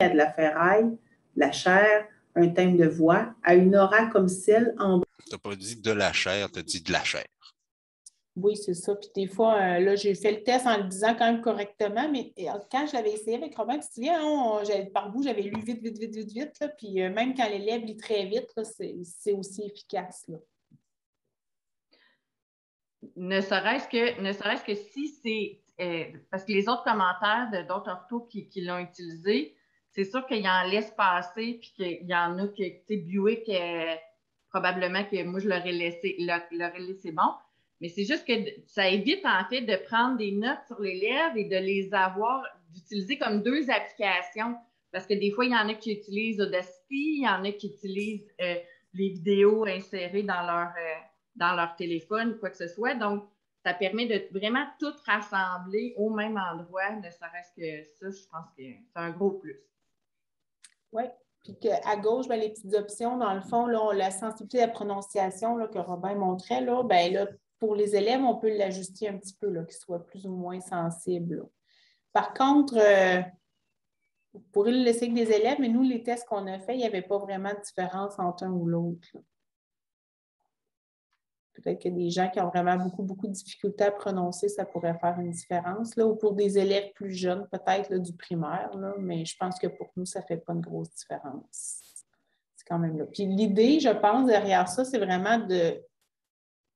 Il y a de la ferraille, la chair, un thème de voix, à une aura comme celle en. Tu n'as pas dit de la chair, tu as dit de la chair. Oui, c'est ça. Puis des fois, euh, là, j'ai fait le test en le disant quand même correctement, mais euh, quand je l'avais essayé avec Robin, tu te souviens, par bout, j'avais lu vite, vite, vite, vite, vite. puis euh, même quand l'élève lit très vite, c'est aussi efficace. Ne serait-ce que, ne serait que si c'est. parce que les autres commentaires d'autres orthos qui, l'ont utilisé, c'est sûr qu'il en laisse passer, puis qu'il y en a que, tu sais, Buick, probablement que moi, je l'aurais laissé, laissé bon. Mais c'est juste que ça évite en fait de prendre des notes sur l'élève et de les avoir, d'utiliser comme deux applications. Parce que des fois, il y en a qui utilisent Audacity, il y en a qui utilisent euh, les vidéos insérées dans leur, euh, dans leur téléphone, quoi que ce soit. Donc, ça permet de vraiment tout rassembler au même endroit, ne serait-ce que ça, je pense que c'est un gros plus. Oui. Puis à gauche, ben, les petites options, dans le fond, là, la sensibilité à la prononciation là, que Robin montrait, là, ben, là, pour les élèves, on peut l'ajuster un petit peu, qu'ils soient plus ou moins sensibles. Par contre, euh, vous pourrez le laisser avec des élèves, mais nous, les tests qu'on a faits, il n'y avait pas vraiment de différence entre un ou l'autre. Peut-être a des gens qui ont vraiment beaucoup, beaucoup de difficultés à prononcer, ça pourrait faire une différence. Là. Ou pour des élèves plus jeunes, peut-être du primaire, mais je pense que pour nous, ça ne fait pas une grosse différence. C'est quand même là. Puis l'idée, je pense, derrière ça, c'est vraiment de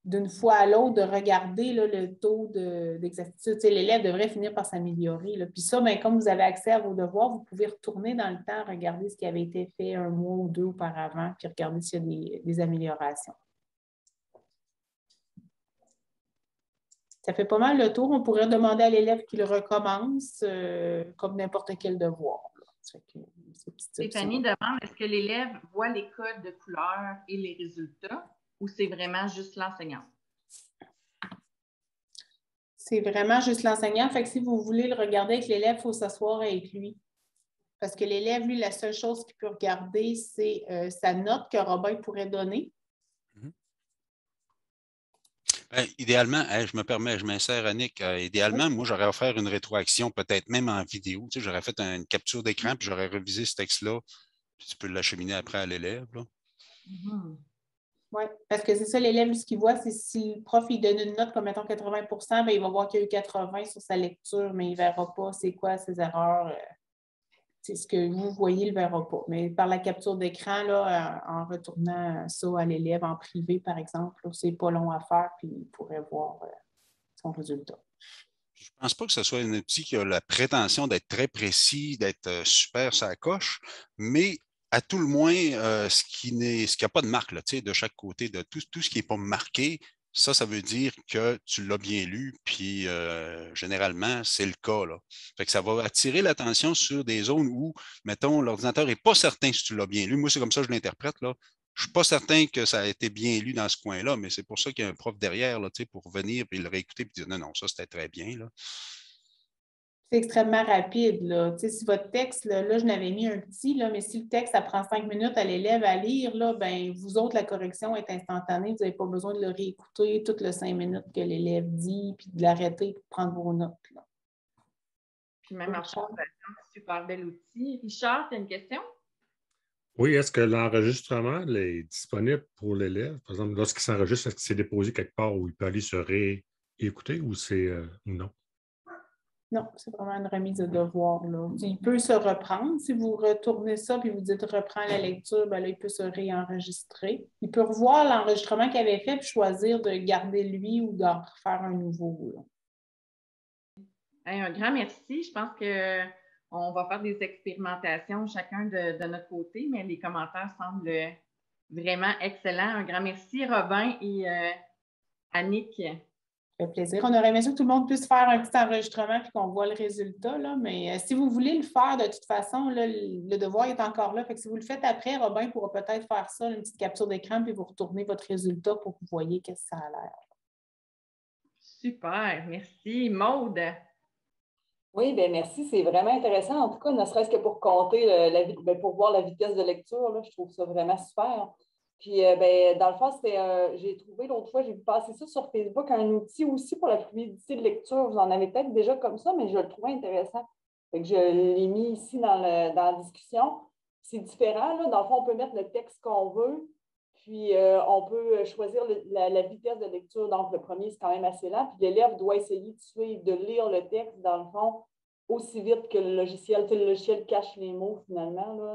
d'une fois à l'autre, de regarder le taux d'exactitude. L'élève devrait finir par s'améliorer. Puis ça, ben, comme vous avez accès à vos devoirs, vous pouvez retourner dans le temps, regarder ce qui avait été fait un mois ou deux auparavant, puis regarder s'il y a des, améliorations. Ça fait pas mal le tour. On pourrait demander à l'élève qu'il recommence euh, comme n'importe quel devoir. Stéphanie demande est-ce que l'élève voit les codes de couleur et les résultats? Ou c'est vraiment juste l'enseignant? C'est vraiment juste l'enseignant. Fait que si vous voulez le regarder avec l'élève, il faut s'asseoir avec lui. Parce que l'élève, lui, la seule chose qu'il peut regarder, c'est euh, sa note que Robin pourrait donner. Ben, idéalement, je me permets, je m'insère, Annick. Euh, idéalement, moi, j'aurais offert une rétroaction, peut-être même en vidéo. Tu j'aurais fait une capture d'écran, puis j'aurais revisé ce texte-là. Tu peux l'acheminer après à l'élève. Mhm. Oui, parce que c'est ça, l'élève, ce qu'il voit, c'est si le prof il donne une note comme mettons 80% ben, il va voir qu'il y a eu 80 sur sa lecture, mais il ne verra pas c'est quoi ses erreurs. Euh. ce que vous voyez, il ne verra pas. Mais par la capture d'écran, là, en retournant ça à l'élève en privé, par exemple, c'est pas long à faire, puis il pourrait voir euh, son résultat. Je ne pense pas que ce soit un outil qui a la prétention d'être très précis, d'être euh, super sa coche, mais à tout le moins, euh, ce qui n'a pas de marque là, de chaque côté, de tout, tout ce qui n'est pas marqué, ça, ça veut dire que tu l'as bien lu, puis euh, généralement, c'est le cas. Là. Fait que ça va attirer l'attention sur des zones où, mettons, l'ordinateur n'est pas certain si tu l'as bien lu. Moi, c'est comme ça que je l'interprète. Je ne suis pas certain que ça a été bien lu dans ce coin-là, mais c'est pour ça qu'il y a un prof derrière là, pour venir et le réécouter et dire non, non, ça c'était très bien. Là c'est extrêmement rapide. Là. Si votre texte, là, je n'avais mis un petit, là, mais si le texte, ça prend cinq minutes à l'élève à lire, là, ben, vous autres, la correction est instantanée. Vous n'avez pas besoin de le réécouter toutes les cinq minutes que l'élève dit, puis de l'arrêter pour prendre vos notes. Là. Puis même en super bel outil. Richard, tu as une question? Oui, est-ce que l'enregistrement est disponible pour l'élève? Par exemple, lorsqu'il s'enregistre, est-ce que c'est déposé quelque part où il peut aller se réécouter ou c'est euh, non? Non, c'est vraiment une remise de devoir. Là. Il peut se reprendre. Si vous retournez ça et vous dites reprends la lecture, ben là, il peut se réenregistrer. Il peut revoir l'enregistrement qu'il avait fait et choisir de garder lui ou de refaire un nouveau. un grand merci. Je pense qu'on va faire des expérimentations chacun de, notre côté, mais les commentaires semblent vraiment excellents. Un grand merci, Robin et euh, Annick plaisir. On aurait aimé que tout le monde puisse faire un petit enregistrement et qu'on voit le résultat. Là. Mais euh, si vous voulez le faire, de toute façon, le devoir est encore là. Fait que si vous le faites après, Robin pourra peut-être faire ça, une petite capture d'écran, puis vous retournez votre résultat pour que vous voyez qu'est-ce que ça a l'air. Super, merci. Maude? Oui, bien merci. C'est vraiment intéressant. En tout cas, ne serait-ce que pour compter, la, ben, pour voir la vitesse de lecture, je trouve ça vraiment super. Puis, euh, ben, dans le fond, j'ai trouvé l'autre fois, j'ai vu passer ça sur Facebook, un outil aussi pour la fluidité de lecture. Vous en avez peut-être déjà comme ça, mais je le trouvais intéressant. Fait que je l'ai mis ici dans, la discussion. C'est différent. Là. Dans le fond, on peut mettre le texte qu'on veut, puis euh, on peut choisir la, vitesse de lecture. Donc, le premier, c'est quand même assez lent. Puis l'élève doit essayer de suivre, de lire le texte, dans le fond, aussi vite que le logiciel. le logiciel cache les mots, finalement. Là.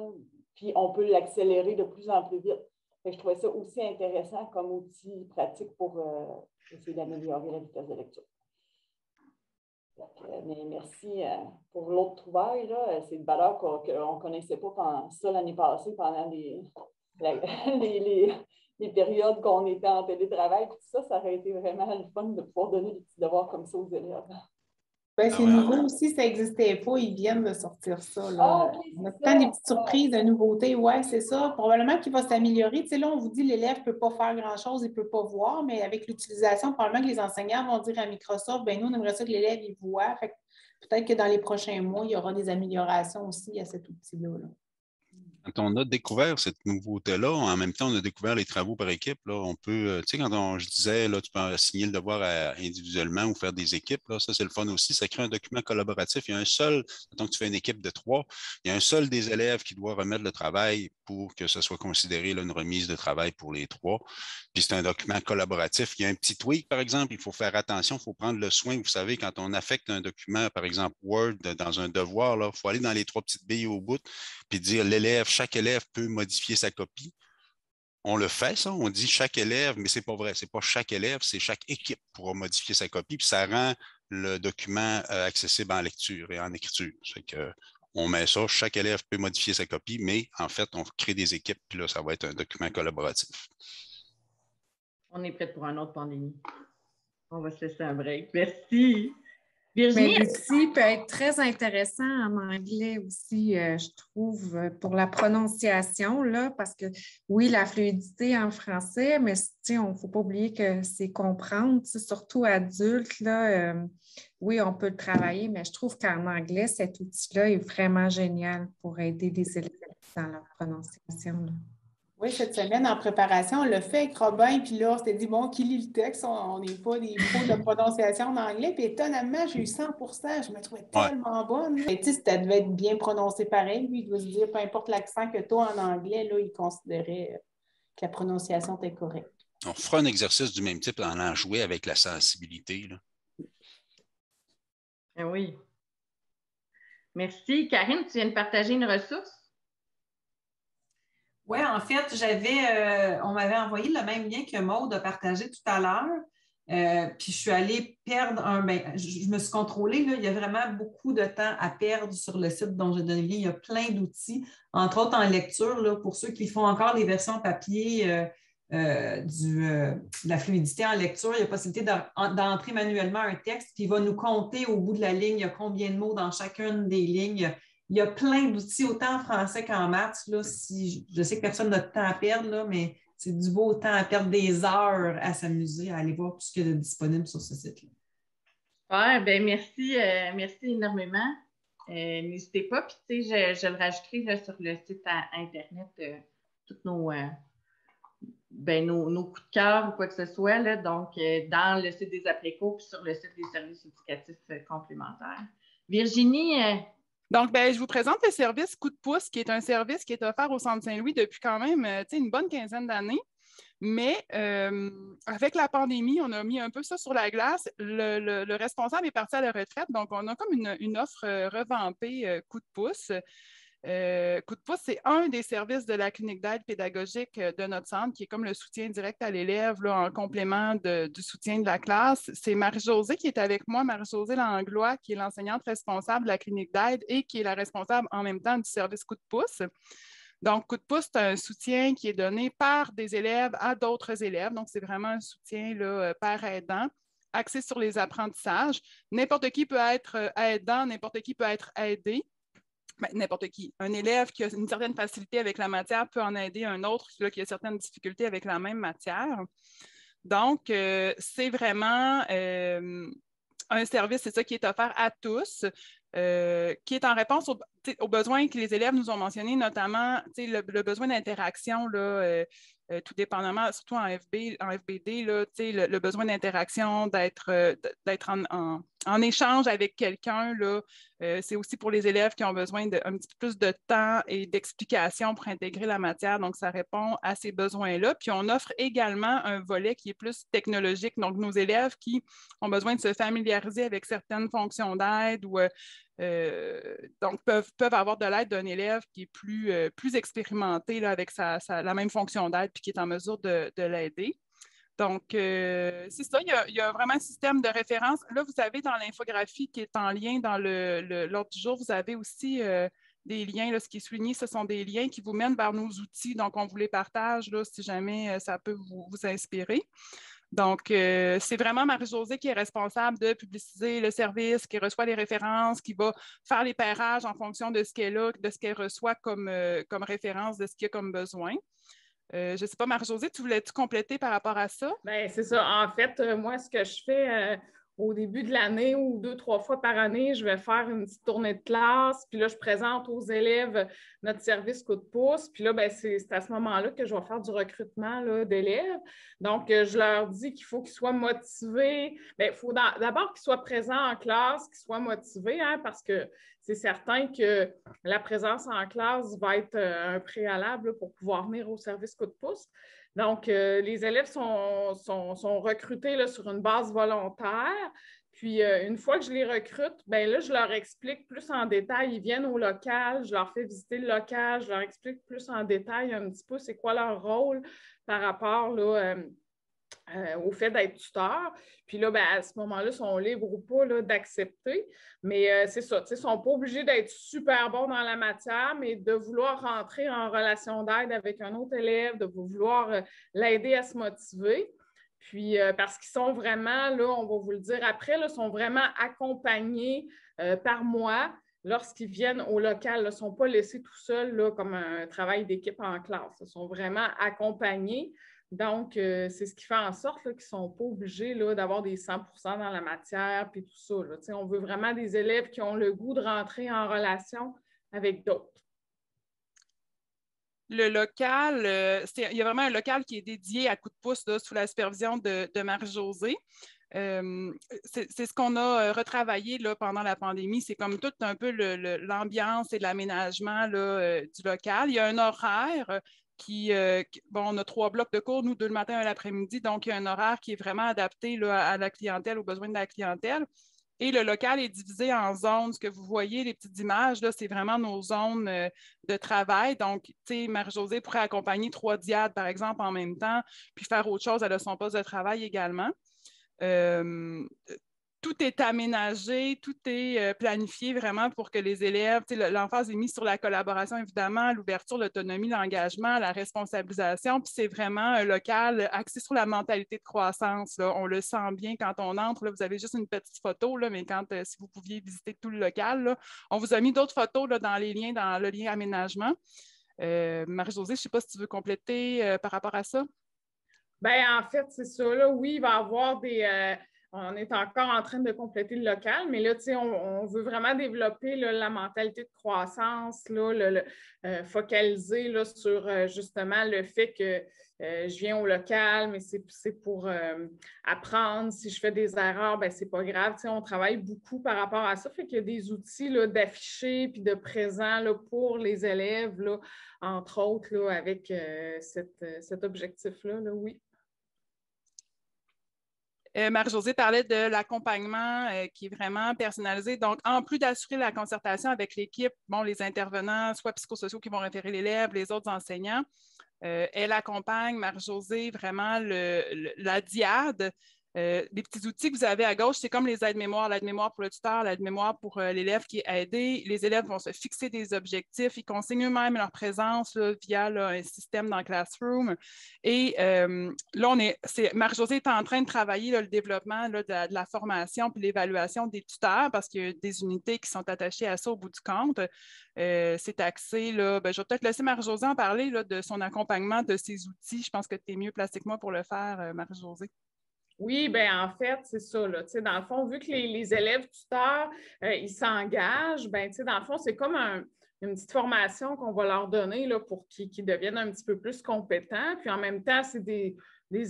Puis on peut l'accélérer de plus en plus vite je trouvais ça aussi intéressant comme outil pratique pour euh, essayer d'améliorer la vitesse de lecture. Euh, mais merci euh, pour l'autre trouvaille. C'est une valeur qu'on ne connaissait pas pendant ça l'année passée, pendant les, les, les, périodes qu'on était en télétravail. Tout ça, ça aurait été vraiment le fun de pouvoir donner des petits devoirs comme ça aux élèves. Ben, c'est nouveau aussi, ça n'existait pas. Ils viennent de sortir ça. Là. Ah, on a tant des petites surprises, de nouveautés. Oui, c'est ça. Probablement qu'il va s'améliorer. Tu sais, là, on vous dit l'élève ne peut pas faire grand-chose, il ne peut pas voir, mais avec l'utilisation, probablement que les enseignants vont dire à Microsoft, ben nous, on aimerait ça que l'élève il voit. peut-être que dans les prochains mois, il y aura des améliorations aussi à cet outil-là. là quand on a découvert cette nouveauté-là, en même temps, on a découvert les travaux par équipe. Là, on peut, euh, tu sais, quand je disais, là, tu peux signer le devoir individuellement ou faire des équipes, là, ça, c'est le fun aussi. Ça crée un document collaboratif. Il y a un seul, que tu fais une équipe de trois, il y a un seul des élèves qui doit remettre le travail pour que ce soit considéré une remise de travail pour les trois. Puis c'est un document collaboratif. Il y a un petit tweak, par exemple, il faut faire attention, il faut prendre le soin. Vous savez, quand on affecte un document, par exemple Word, dans un devoir, il faut aller dans les trois petites billes au bout, puis dire l'élève, chaque élève peut modifier sa copie. On le fait, ça, on dit chaque élève, mais ce n'est pas vrai. Ce n'est pas chaque élève, c'est chaque équipe pourra modifier sa copie, puis ça rend le document euh, accessible en lecture et en écriture. que, on met ça, chaque élève peut modifier sa copie, mais en fait, on crée des équipes, puis là, ça va être un document collaboratif. On est prêt pour un autre pandémie. On va se laisser un break. Merci. Virginie? L'outil peut être très intéressant en anglais aussi, euh, je trouve, euh, pour la prononciation, là, parce que oui, la fluidité en français, mais on ne faut pas oublier que c'est comprendre, surtout adulte, là, euh, oui, on peut le travailler, mais je trouve qu'en anglais, cet outil-là est vraiment génial pour aider les élèves dans leur prononciation. Oui, cette semaine, en préparation, on l'a fait avec Robin, puis là, on s'était dit, bon, qui lit le texte? On n'est pas des pros de prononciation en anglais. Puis étonnamment, j'ai eu 100% Je me trouvais tellement bonne. tu sais, ça devait être bien prononcé pareil. Lui, il doit se dire, peu importe l'accent que as en anglais, là, il considérait que la prononciation était correcte. On fera un exercice du même type en en jouer avec la sensibilité. Là. Eh oui. Merci. Karine, tu viens de partager une ressource? Oui, en fait, j'avais, euh, on m'avait envoyé le même lien que Maude a partagé tout à l'heure. Euh, puis je suis allée perdre un. Ben, je, me suis contrôlée. Là, il y a vraiment beaucoup de temps à perdre sur le site dont j'ai donné le lien. Il y a plein d'outils, entre autres en lecture, là, pour ceux qui font encore les versions papier euh, du, de la fluidité en lecture. Il y a possibilité d'entrer manuellement un texte, puis il va nous compter au bout de la ligne il y a combien de mots dans chacune des lignes. Il y a plein d'outils, autant en français qu'en maths. Là, si, je sais que personne n'a de temps à perdre, là, mais c'est du beau temps à perdre des heures à s'amuser, à aller voir tout ce qu'il y a disponible sur ce site-là. Ouais, ben merci, euh, merci énormément. Euh, n'hésitez pas, puis tu sais, je, le rajouterai sur le site Internet, euh, tous nos, ben, nos, coups de cœur ou quoi que ce soit, là, donc dans le site des après-cours puis sur le site des services éducatifs complémentaires. Virginie, donc, ben, je vous présente le service Coup de pouce, qui est un service qui est offert au Centre Saint-Louis depuis quand même euh, une bonne quinzaine d'années. Mais euh, avec la pandémie, on a mis un peu ça sur la glace. Le, responsable est parti à la retraite, donc on a comme une, offre euh, revampée coup de pouce. Euh, coup de pouce, c'est un des services de la clinique d'aide pédagogique euh, de notre centre, qui est comme le soutien direct à l'élève en complément du soutien de la classe. C'est Marie-Josée qui est avec moi, Marie-Josée Langlois, qui est l'enseignante responsable de la clinique d'aide et qui est la responsable en même temps du service coup de pouce. Donc, coup de pouce, c'est un soutien qui est donné par des élèves à d'autres élèves. Donc, c'est vraiment un soutien là, euh, par aidant axé sur les apprentissages. N'importe qui peut être aidant, n'importe qui peut être aidé. Ben, n'importe qui. Un élève qui a une certaine facilité avec la matière peut en aider un autre qui a certaines difficultés avec la même matière. Donc, euh, c'est vraiment euh, un service, c'est ça qui est offert à tous, euh, qui est en réponse aux, besoins que les élèves nous ont mentionnés, notamment le, besoin d'interaction tout dépendamment, surtout en, en FBD, le, besoin d'interaction, d'être d'être en, en, échange avec quelqu'un, euh, c'est aussi pour les élèves qui ont besoin d'un petit peu plus de temps et d'explications pour intégrer la matière. Donc, ça répond à ces besoins-là. Puis, on offre également un volet qui est plus technologique. Donc, nos élèves qui ont besoin de se familiariser avec certaines fonctions d'aide ou euh, donc, peuvent, peuvent avoir de l'aide d'un élève qui est plus, euh, expérimenté avec sa, la même fonction d'aide puis qui est en mesure de, l'aider. Donc, euh, c'est ça, il y, a, vraiment un système de référence. Là, vous avez dans l'infographie qui est en lien dans l'ordre du jour, vous avez aussi des liens. Là, ce qui est souligné, ce sont des liens qui vous mènent vers nos outils. Donc, on vous les partage là, si jamais ça peut vous, inspirer. Donc, euh, c'est vraiment Marie-Josée qui est responsable de publiciser le service, qui reçoit les références, qui va faire les pairages en fonction de ce qu'elle a, de ce qu'elle reçoit comme, euh, comme référence, de ce qu'il y a comme besoin. Euh, je ne sais pas, Marie-Josée, tu voulais-tu compléter par rapport à ça? Bien, c'est ça. En fait, moi, ce que je fais au début de l'année ou deux, trois fois par année, je vais faire une petite tournée de classe. Puis là, je présente aux élèves notre service coup de pouce. Puis là, ben, c'est à ce moment-là que je vais faire du recrutement d'élèves. Donc, euh, je leur dis qu'il faut qu'ils soient motivés. Bien, il faut d'abord qu'ils soient présents en classe, qu'ils soient motivés, hein, parce que c'est certain que la présence en classe va être euh, un préalable pour pouvoir venir au service coup de pouce. Donc, euh, les élèves sont, sont, recrutés là, sur une base volontaire. Puis, euh, une fois que je les recrute, ben là, je leur explique plus en détail. Ils viennent au local, je leur fais visiter le local, je leur explique plus en détail un petit peu c'est quoi leur rôle par rapport là, euh, euh, au fait d'être tuteur. Puis là, ben, à ce moment-là, ils sont libres ou pas d'accepter. Mais euh, c'est ça, ils ne sont pas obligés d'être super bons dans la matière, mais de vouloir rentrer en relation d'aide avec un autre élève, de vouloir euh, l'aider à se motiver. Puis parce qu'ils sont vraiment, là, on va vous le dire après, là, sont vraiment accompagnés par moi lorsqu'ils viennent au local, ils ne sont pas laissés tout seuls là, comme un travail d'équipe en classe. Ils sont vraiment accompagnés. Donc, euh, c'est ce qui fait en sorte qu'ils ne sont pas obligés d'avoir des 100% dans la matière puis tout ça. On veut vraiment des élèves qui ont le goût de rentrer en relation avec d'autres. Le local, euh, il y a vraiment un local qui est dédié à coup de pouce sous la supervision de, Marie-Josée. Euh, c'est ce qu'on a retravaillé là, pendant la pandémie. C'est comme tout un peu l'ambiance et l'aménagement du local. Il y a un horaire euh, qui, bon, on a trois blocs de cours, nous, deux le matin, un l'après-midi, donc il y a un horaire qui est vraiment adapté là, à la clientèle, aux besoins de la clientèle. Et le local est divisé en zones. Ce que vous voyez, les petites images, là, c'est vraiment nos zones euh, de travail. Donc, tu sais, Marie-Josée pourrait accompagner trois diades, par exemple, en même temps, puis faire autre chose à son poste de travail également. Euh, tout est aménagé, tout est euh, planifié vraiment pour que les élèves, l'emphase est mise sur la collaboration, évidemment, l'ouverture, l'autonomie, l'engagement, la responsabilisation, puis c'est vraiment un local axé sur la mentalité de croissance. On le sent bien quand on entre. vous avez juste une petite photo, là, mais quand, euh, si vous pouviez visiter tout le local, on vous a mis d'autres photos dans les liens, dans le lien aménagement. Euh, Marie-Josée, je ne sais pas si tu veux compléter par rapport à ça. Bien, en fait, c'est ça. Là, oui, il va y avoir des on est encore en train de compléter le local, mais là, on, veut vraiment développer la mentalité de croissance, là, euh, focaliser sur euh, justement le fait que euh, je viens au local, mais c'est pour apprendre. Si je fais des erreurs, ben c'est pas grave. On travaille beaucoup par rapport à ça. Fait qu'il y a des outils d'afficher puis de présent pour les élèves, entre autres, avec cet objectif-là, là, oui. Euh, Marie-Josée parlait de l'accompagnement euh, qui est vraiment personnalisé. Donc, en plus d'assurer la concertation avec l'équipe, bon, les intervenants, soit psychosociaux qui vont référer l'élève, les autres enseignants, euh, elle accompagne Marie-Josée vraiment la diade euh, les petits outils que vous avez à gauche, c'est comme les aides-mémoires, l'aide-mémoire pour le tuteur, l'aide-mémoire pour euh, l'élève qui est aidé. Les élèves vont se fixer des objectifs, ils consignent eux-mêmes leur présence via un système dans Classroom. Et euh, là, on est, Marie-Josée est en train de travailler le développement de, la, formation puis l'évaluation des tuteurs parce qu'il y a des unités qui sont attachées à ça au bout du compte. c'est axé, là, ben, je vais peut-être laisser Marie-Josée en parler de son accompagnement de ces outils. Je pense que tu es mieux placée que moi pour le faire, Marie-Josée. Oui, bien en fait, c'est ça. Là. Dans le fond, vu que les, élèves tuteurs, euh, ils s'engagent, ben, dans le fond, c'est comme une petite formation qu'on va leur donner là, pour qu'ils deviennent un petit peu plus compétents. Puis en même temps, c'est des,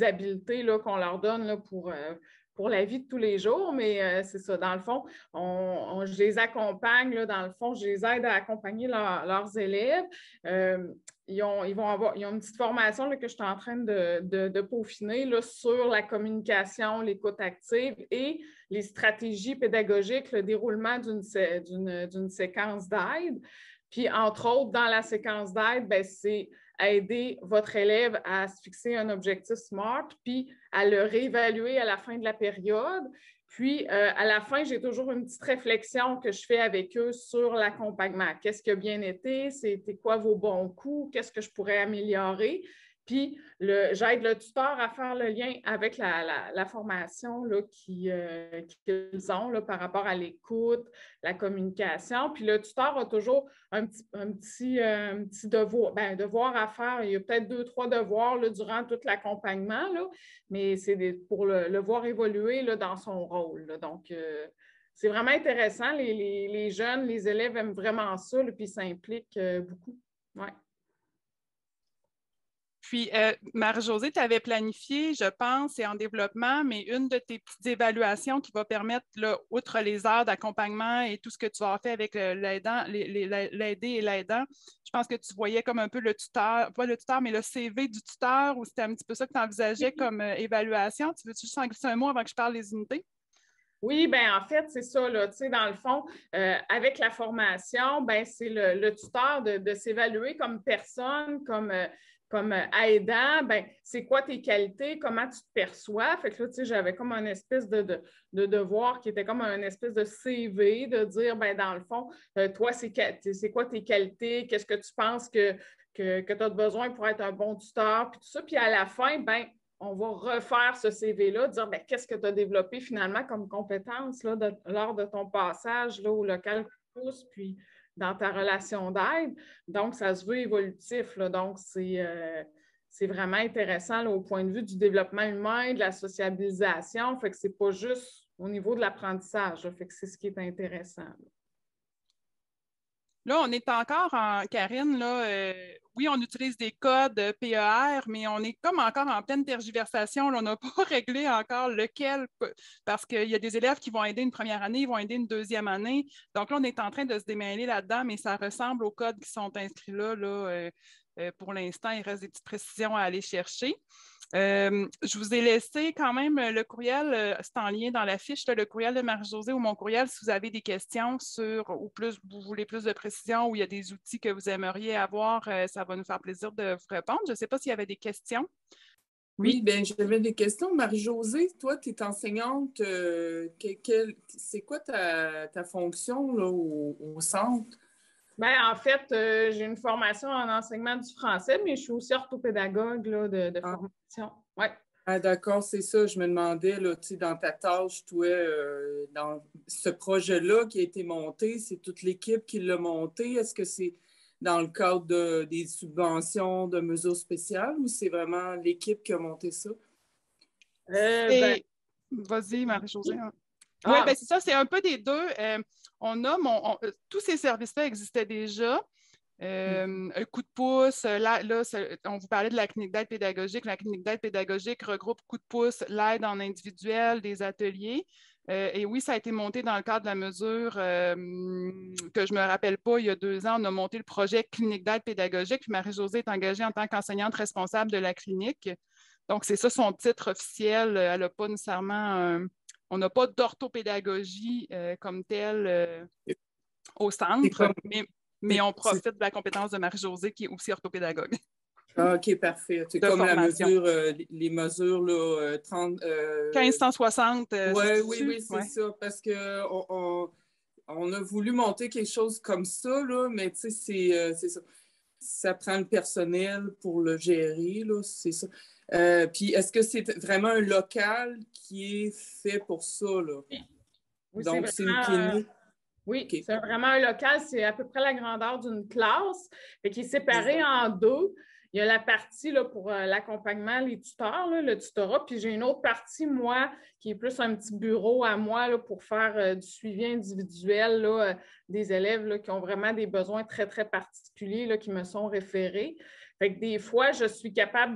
habiletés qu'on leur donne là, pour, euh, pour la vie de tous les jours, mais euh, c'est ça. Dans le fond, on, je les accompagne, là, dans le fond, je les aide à accompagner leurs élèves. Euh, ils, ont, ils, vont avoir, ils ont une petite formation que je suis en train de, peaufiner là, sur la communication, l'écoute active et les stratégies pédagogiques, le déroulement d'une séquence d'aide. Puis, entre autres, dans la séquence d'aide, ben, c'est aider votre élève à se fixer un objectif SMART, puis à le réévaluer à la fin de la période. Puis, euh, à la fin, j'ai toujours une petite réflexion que je fais avec eux sur l'accompagnement. Qu'est-ce qui a bien été? C'était quoi vos bons coups? Qu'est-ce que je pourrais améliorer? Puis, j'aide le tuteur à faire le lien avec la, formation euh, qu'ils ont là, par rapport à l'écoute, la communication. Puis, le tuteur a toujours un petit, un petit, euh, devoir, ben, devoir à faire. Il y a peut-être deux, trois devoirs là, durant tout l'accompagnement, mais c'est pour le, voir évoluer là, dans son rôle. Donc, euh, c'est vraiment intéressant. Les, jeunes, les élèves aiment vraiment ça, puis ils s'impliquent beaucoup. Ouais. Puis, euh, Marie-Josée, tu avais planifié, je pense, et en développement, mais une de tes petites évaluations qui va permettre, là, outre les heures d'accompagnement et tout ce que tu as fait avec l'aidé et l'aidant, je pense que tu voyais comme un peu le tuteur, pas le tuteur, mais le CV du tuteur, ou c'était un petit peu ça que tu envisageais comme euh, évaluation? Tu veux-tu juste en glisser un mot avant que je parle des unités? Oui, bien, en fait, c'est ça, là, tu sais, dans le fond, euh, avec la formation, ben, c'est le, tuteur de, s'évaluer comme personne, comme comme euh, aidant, ben, c'est quoi tes qualités, comment tu te perçois? Fait que là, tu sais, j'avais comme un espèce de, devoir qui était comme un espèce de CV, de dire, ben, dans le fond, euh, toi, c'est quoi tes qualités, qu'est-ce que tu penses que, que, tu as besoin pour être un bon tuteur, puis tout ça. Puis à la fin, ben, on va refaire ce CV-là, dire ben, qu'est-ce que tu as développé finalement comme compétence là, lors de ton passage là, au local puis dans ta relation d'aide. Donc, ça se veut évolutif. Donc, euh, c'est vraiment intéressant au point de vue du développement humain, de la sociabilisation. Fait que c'est pas juste au niveau de l'apprentissage. Fait que c'est ce qui est intéressant. On est encore en, Karine, là, euh, oui, on utilise des codes PER, mais on est comme encore en pleine tergiversation. on n'a pas réglé encore lequel, parce qu'il y a des élèves qui vont aider une première année, ils vont aider une deuxième année. Donc là, on est en train de se démêler là-dedans, mais ça ressemble aux codes qui sont inscrits là. là euh, pour l'instant, il reste des petites précisions à aller chercher. Je vous ai laissé quand même le courriel, c'est en lien dans la fiche, le courriel de Marie-Josée ou mon courriel si vous avez des questions sur, ou plus, vous voulez plus de précision ou il y a des outils que vous aimeriez avoir, ça va nous faire plaisir de vous répondre. Je ne sais pas s'il y avait des questions. Oui, bien, j'avais des questions. Marie-Josée, toi, tu es enseignante. Euh, c'est quoi ta, fonction là, au, centre? Bien, en fait, euh, j'ai une formation en enseignement du français, mais je suis aussi orthopédagogue là, de, de ah. formation. Ouais. Ah, d'accord, c'est ça. Je me demandais, là, dans ta tâche, toi, euh, dans ce projet-là qui a été monté, c'est toute l'équipe qui l'a monté. Est-ce que c'est dans le cadre des subventions, de mesures spéciales ou c'est vraiment l'équipe qui a monté ça? Euh, ben, vas-y, Marie-Josée. Hein. Oui, ah. ben, c'est ça, c'est un peu des deux. Euh, on a, euh, tous ces services-là existaient déjà. Mm. un coup de pouce, là, là, on vous parlait de la clinique d'aide pédagogique. La clinique d'aide pédagogique regroupe coup de pouce, l'aide en individuel, des ateliers. Euh, et oui, ça a été monté dans le cadre de la mesure euh, que je ne me rappelle pas, il y a deux ans, on a monté le projet clinique d'aide pédagogique, puis Marie-Josée est engagée en tant qu'enseignante responsable de la clinique. Donc, c'est ça son titre officiel. Elle n'a pas nécessairement on n'a pas d'orthopédagogie euh, comme telle au centre, mais, on profite de la compétence de Marie-Josée qui est aussi orthopédagogue. Ah, OK, parfait. C'est comme la mesure, euh, les mesures là, 30. 1560. oui, oui, oui, c'est ça. Parce qu'on on, a voulu monter quelque chose comme ça, là, mais tu sais, euh, c'est ça. Ça prend le personnel pour le gérer, là, c'est ça. Euh, puis est-ce que c'est vraiment un local qui est fait pour ça, là? Oui, Donc, c'est une clinique. Oui, c'est vraiment un local, c'est à peu près la grandeur d'une classe, et qui est séparé en deux. Il y a la partie là, pour euh, l'accompagnement, les tuteurs, le tutorat, puis j'ai une autre partie, moi, qui est plus un petit bureau à moi là, pour faire euh, du suivi individuel là, euh, des élèves qui ont vraiment des besoins très, très particuliers qui me sont référés. Fait que des fois, je suis capable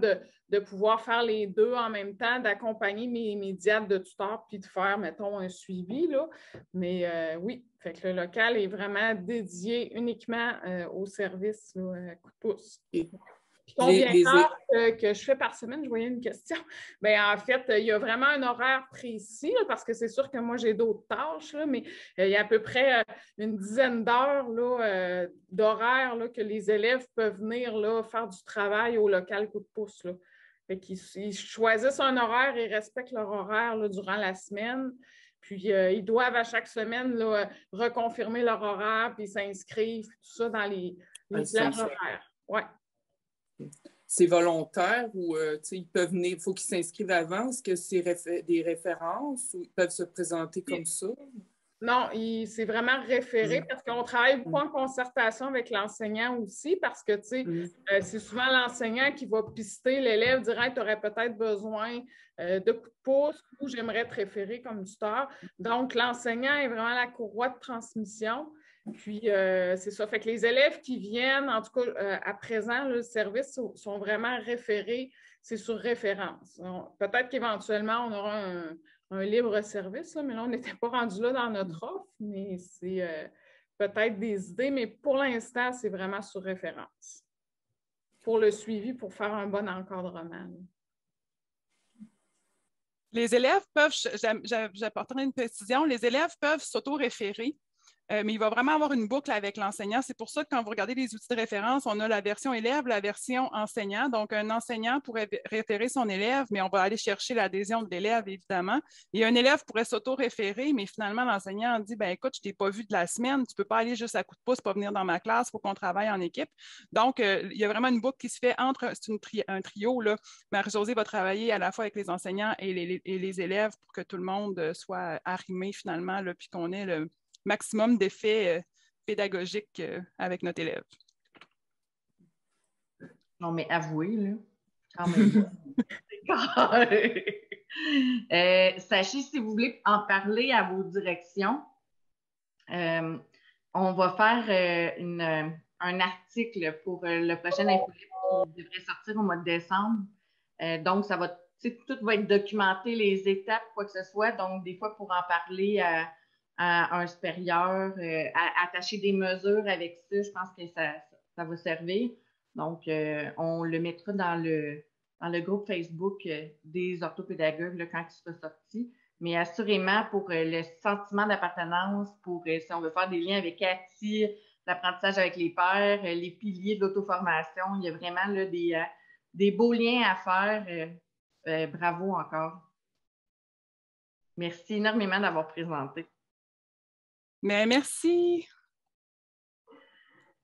de, pouvoir faire les deux en même temps, d'accompagner mes, mes diades de tuteurs, puis de faire, mettons, un suivi. Là. Mais oui, fait que le local est vraiment dédié uniquement au service coup de pouce. Combien d'heures que, je fais par semaine? Je voyais une question. Bien, en fait, il y a vraiment un horaire précis parce que c'est sûr que moi, j'ai d'autres tâches, mais euh, il y a à peu près euh, une dizaine d'heures euh, d'horaire que les élèves peuvent venir là, faire du travail au local coup de pouce. Là. ils, choisissent un horaire et respectent leur horaire durant la semaine. Puis ils doivent à chaque semaine reconfirmer leur horaire, puis s'inscrivent, tout ça dans les, les plages horaires. Ouais c'est volontaire ou euh, ils peuvent venir, il faut qu'ils s'inscrivent avant? Est-ce que c'est des références ou ils peuvent se présenter comme ça? Non, c'est vraiment référé mm. parce qu'on travaille beaucoup en concertation avec l'enseignant aussi parce que, tu sais, mm. euh, c'est souvent l'enseignant qui va pister l'élève, dire tu aurais peut-être besoin euh, de coups de pouce ou j'aimerais te référer comme tuteur. Donc, l'enseignant est vraiment la courroie de transmission. Puis, euh, c'est ça. Fait que les élèves qui viennent, en tout cas, euh, à présent, le service sont vraiment référés, c'est sur référence. Peut-être qu'éventuellement, on aura un, libre service, mais là, on n'était pas rendu là dans notre offre, mais c'est euh, peut-être des idées, mais pour l'instant, c'est vraiment sur référence. Pour le suivi, pour faire un bon encadrement. Les élèves peuvent, j'apporterai une précision, les élèves peuvent s'auto-référer euh, mais il va vraiment avoir une boucle avec l'enseignant. C'est pour ça que quand vous regardez les outils de référence, on a la version élève, la version enseignant. Donc, un enseignant pourrait référer son élève, mais on va aller chercher l'adhésion de l'élève, évidemment. Et un élève pourrait s'auto-référer, mais finalement, l'enseignant dit, ben écoute, je t'ai pas vu de la semaine, tu peux pas aller juste à coup de pouce, pas venir dans ma classe, il faut qu'on travaille en équipe. Donc, euh, il y a vraiment une boucle qui se fait entre, c'est un trio, là. Marie-Josée va travailler à la fois avec les enseignants et les, élèves pour que tout le monde euh, soit arrimé finalement, là, puis qu'on ait le, maximum d'effets euh, pédagogiques euh, avec notre élève. Non, mais avouez, là, quand même. Euh, sachez si vous voulez en parler à vos directions. on va faire un article pour le prochain infolib qui devrait sortir au mois de décembre. donc, ça va, tout va être documenté, les étapes, quoi que ce soit. Donc, des fois, pour en parler à, à un supérieur, euh, attacher des mesures avec ça, je pense que ça, ça, va servir. Donc, on le mettra dans le, dans le groupe Facebook des orthopédagogues quand il sera sorti. Mais assurément, pour le sentiment d'appartenance, pour si on veut faire des liens avec Cathy, l'apprentissage avec les pères, les piliers de l'auto-formation, il y a vraiment des, des beaux liens à faire. bravo encore. Merci énormément d'avoir présenté. Mais merci.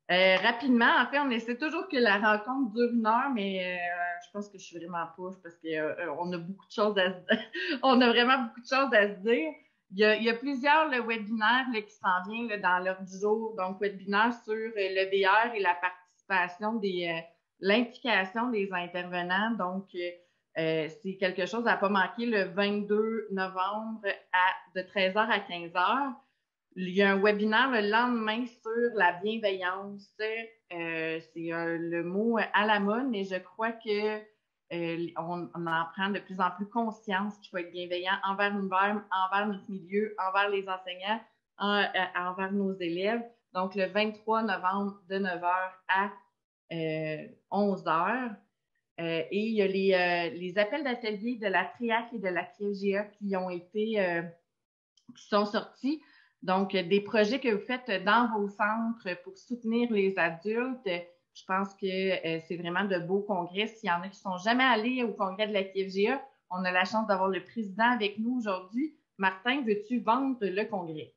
Euh, rapidement, en fait, on essaie toujours que la rencontre dure une heure, mais euh, je pense que je suis vraiment pas parce qu'on euh, a beaucoup de choses à on a vraiment beaucoup de choses à se dire. Il y a, plusieurs webinaires qui s'en viennent dans l'heure du jour. Donc, webinaire sur le VR et la participation des l'implication des intervenants. Donc, c'est quelque chose à ne pas manquer le 22 novembre à, de 13h à 15h il y a un webinaire le lendemain sur la bienveillance. Euh, c'est le mot à la mode, mais je crois que euh, on, en prend de plus en plus conscience qu'il faut être bienveillant envers nous-mêmes, envers notre milieu, envers les enseignants, euh, envers nos élèves. Donc, le 23 novembre de 9h à 11h. et il y a les, appels d'atelier de la TRIAC et de la CRGA qui ont été, qui sont sortis. Donc, des projets que vous faites dans vos centres pour soutenir les adultes, je pense que euh, c'est vraiment de beaux congrès. S'il y en a qui ne sont jamais allés au congrès de la KFGA, on a la chance d'avoir le président avec nous aujourd'hui. Martin, veux-tu vendre le congrès?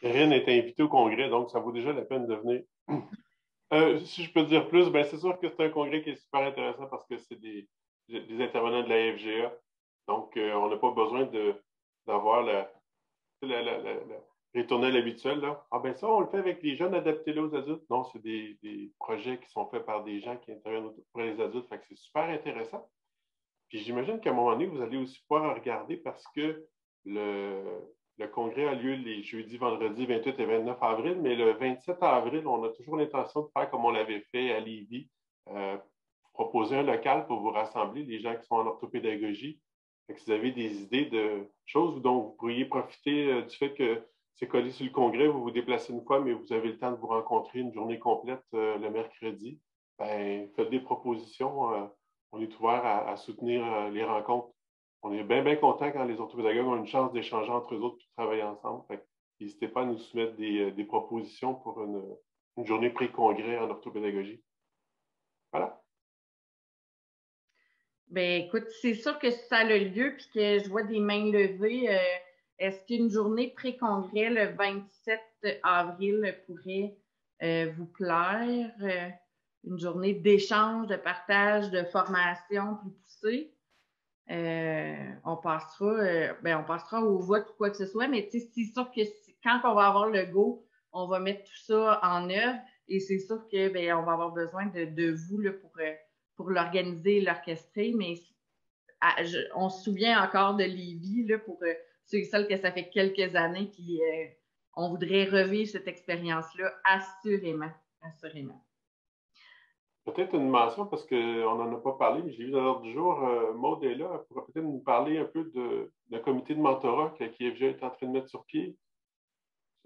Karine est invitée au congrès, donc ça vaut déjà la peine de venir. Euh, si je peux dire plus, ben c'est sûr que c'est un congrès qui est super intéressant parce que c'est des, intervenants de la FGA. Donc, euh, on n'a pas besoin d'avoir la, retourner à l'habituel, là. Ah ben ça, on le fait avec les jeunes, adaptés aux adultes. Non, c'est des, projets qui sont faits par des gens qui interviennent pour les adultes. Fait que c'est super intéressant. Puis j'imagine qu'à un moment donné, vous allez aussi pouvoir regarder parce que le, le congrès a lieu les jeudis, vendredis 28 et 29 avril, mais le 27 avril, on a toujours l'intention de faire comme on l'avait fait à Lévis, euh, proposer un local pour vous rassembler, les gens qui sont en orthopédagogie, si vous avez des idées de choses dont vous pourriez profiter euh, du fait que c'est collé sur le congrès, vous vous déplacez une fois, mais vous avez le temps de vous rencontrer une journée complète euh, le mercredi, ben, faites des propositions. Euh, on est ouvert à, soutenir les rencontres. On est bien, bien content quand les orthopédagogues ont une chance d'échanger entre eux autres et de travailler ensemble. N'hésitez pas à nous soumettre des, propositions pour une, une journée pré-congrès en orthopédagogie. Voilà. Ben écoute, c'est sûr que ça a lieu puis que je vois des mains levées. Euh, est-ce qu'une journée pré-congrès le 27 avril pourrait euh, vous plaire? Euh, une journée d'échange, de partage, de formation plus poussée? on passera, ben, on passera au vote ou quoi que ce soit, mais c'est sûr que quand on va avoir le go, on va mettre tout ça en œuvre et c'est sûr que ben, on va avoir besoin de, vous pour pour l'organiser l'orchestrer, mais on se souvient encore de Lévi, pour euh, ceux et celles que ça fait quelques années, puis euh, on voudrait revivre cette expérience-là, assurément, assurément. Peut-être une mention, parce qu'on n'en a pas parlé, mais j'ai vu dans l'ordre du jour, euh, Maud est là, elle pourrait peut-être nous parler un peu de, de comité de mentorat que KFG est en train de mettre sur pied.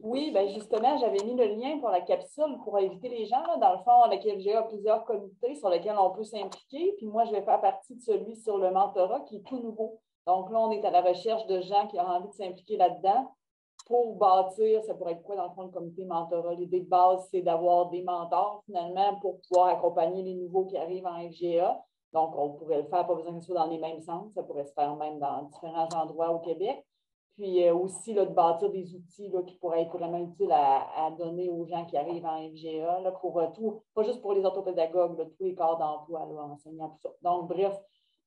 Oui, ben justement, j'avais mis le lien pour la capsule pour inviter les gens. Dans le fond, la KFGA a plusieurs comités sur lesquels on peut s'impliquer. Puis moi, je vais faire partie de celui sur le mentorat qui est tout nouveau. Donc là, on est à la recherche de gens qui ont envie de s'impliquer là-dedans pour bâtir, ça pourrait être quoi dans le fond le comité mentorat? L'idée de base, c'est d'avoir des mentors finalement pour pouvoir accompagner les nouveaux qui arrivent en FGA. Donc, on pourrait le faire, pas besoin que ce soit dans les mêmes centres, ça pourrait se faire même dans différents endroits au Québec puis euh, aussi de bâtir des outils qui pourraient être vraiment utiles à, donner aux gens qui arrivent en FGA, là, pour euh, tout, pas juste pour les orthopédagogues, tous les corps d'emploi, enseignants, tout ça. Donc, bref,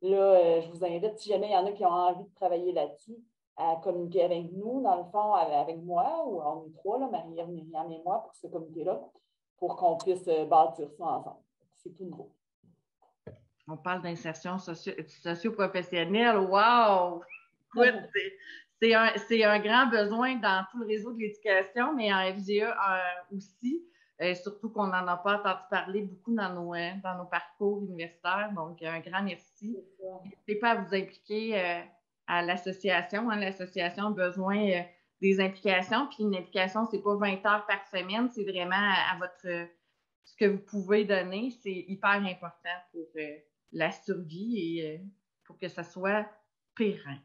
là, euh, je vous invite, si jamais il y en a qui ont envie de travailler là-dessus, à communiquer avec nous, dans le fond, avec moi, ou on est trois, Marie-Ève, Myriam et moi, pour ce comité-là, pour qu'on puisse bâtir ça ensemble. C'est tout nouveau. On parle d'insertion socio-professionnelle. wow! C'est un, grand besoin dans tout le réseau de l'éducation, mais en FGA euh, aussi, euh, surtout qu'on n'en a pas entendu parler beaucoup dans nos, euh, dans nos parcours universitaires. Donc, un grand merci. N'hésitez pas à vous impliquer à l'association. Hein. L'association a besoin des implications. Puis une implication, ce n'est pas 20 heures par semaine, c'est vraiment à, votre, ce que vous pouvez donner, c'est hyper important pour la survie et pour que ça soit périn.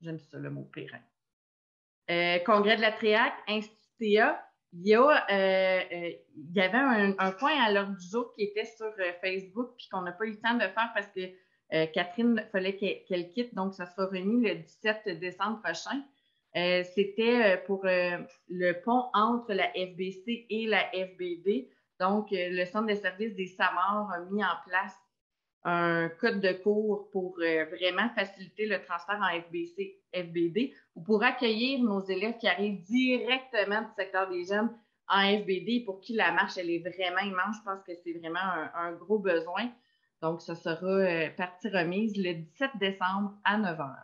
J'aime ça, le mot périn. congrès de la TRIAC, Institut il y, a, il y avait un, point à l'heure du jour qui était sur Facebook puis qu'on n'a pas eu le temps de faire parce que euh, Catherine, fallait qu'elle quitte, donc ça sera remis le 17 décembre prochain. Euh, c'était euh, pour le pont entre la FBC et la FBD. Donc, le Centre de services des SAMAR a mis en place un code de cours pour vraiment faciliter le transfert en FBC, FBD, ou pour accueillir nos élèves qui arrivent directement du secteur des jeunes en FBD, pour qui la marche, elle est vraiment immense. Je pense que c'est vraiment un gros besoin. Donc, ce sera euh, partie remise le 17 décembre à 9 h.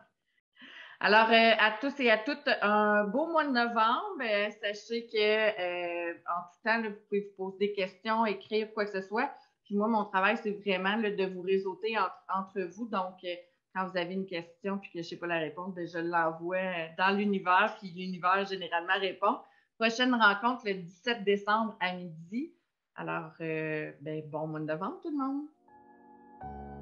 Alors, euh, à tous et à toutes, un beau mois de novembre. Euh, sachez que en tout temps, vous pouvez vous poser des questions, écrire quoi que ce soit. Puis moi, mon travail, c'est vraiment de vous réseauter entre, vous. Donc, quand vous avez une question puis que je ne sais pas la réponse, ben, je l'envoie dans l'univers, puis l'univers généralement répond. Prochaine rencontre le 17 décembre à midi. Alors, ben, bon mois de novembre tout le monde.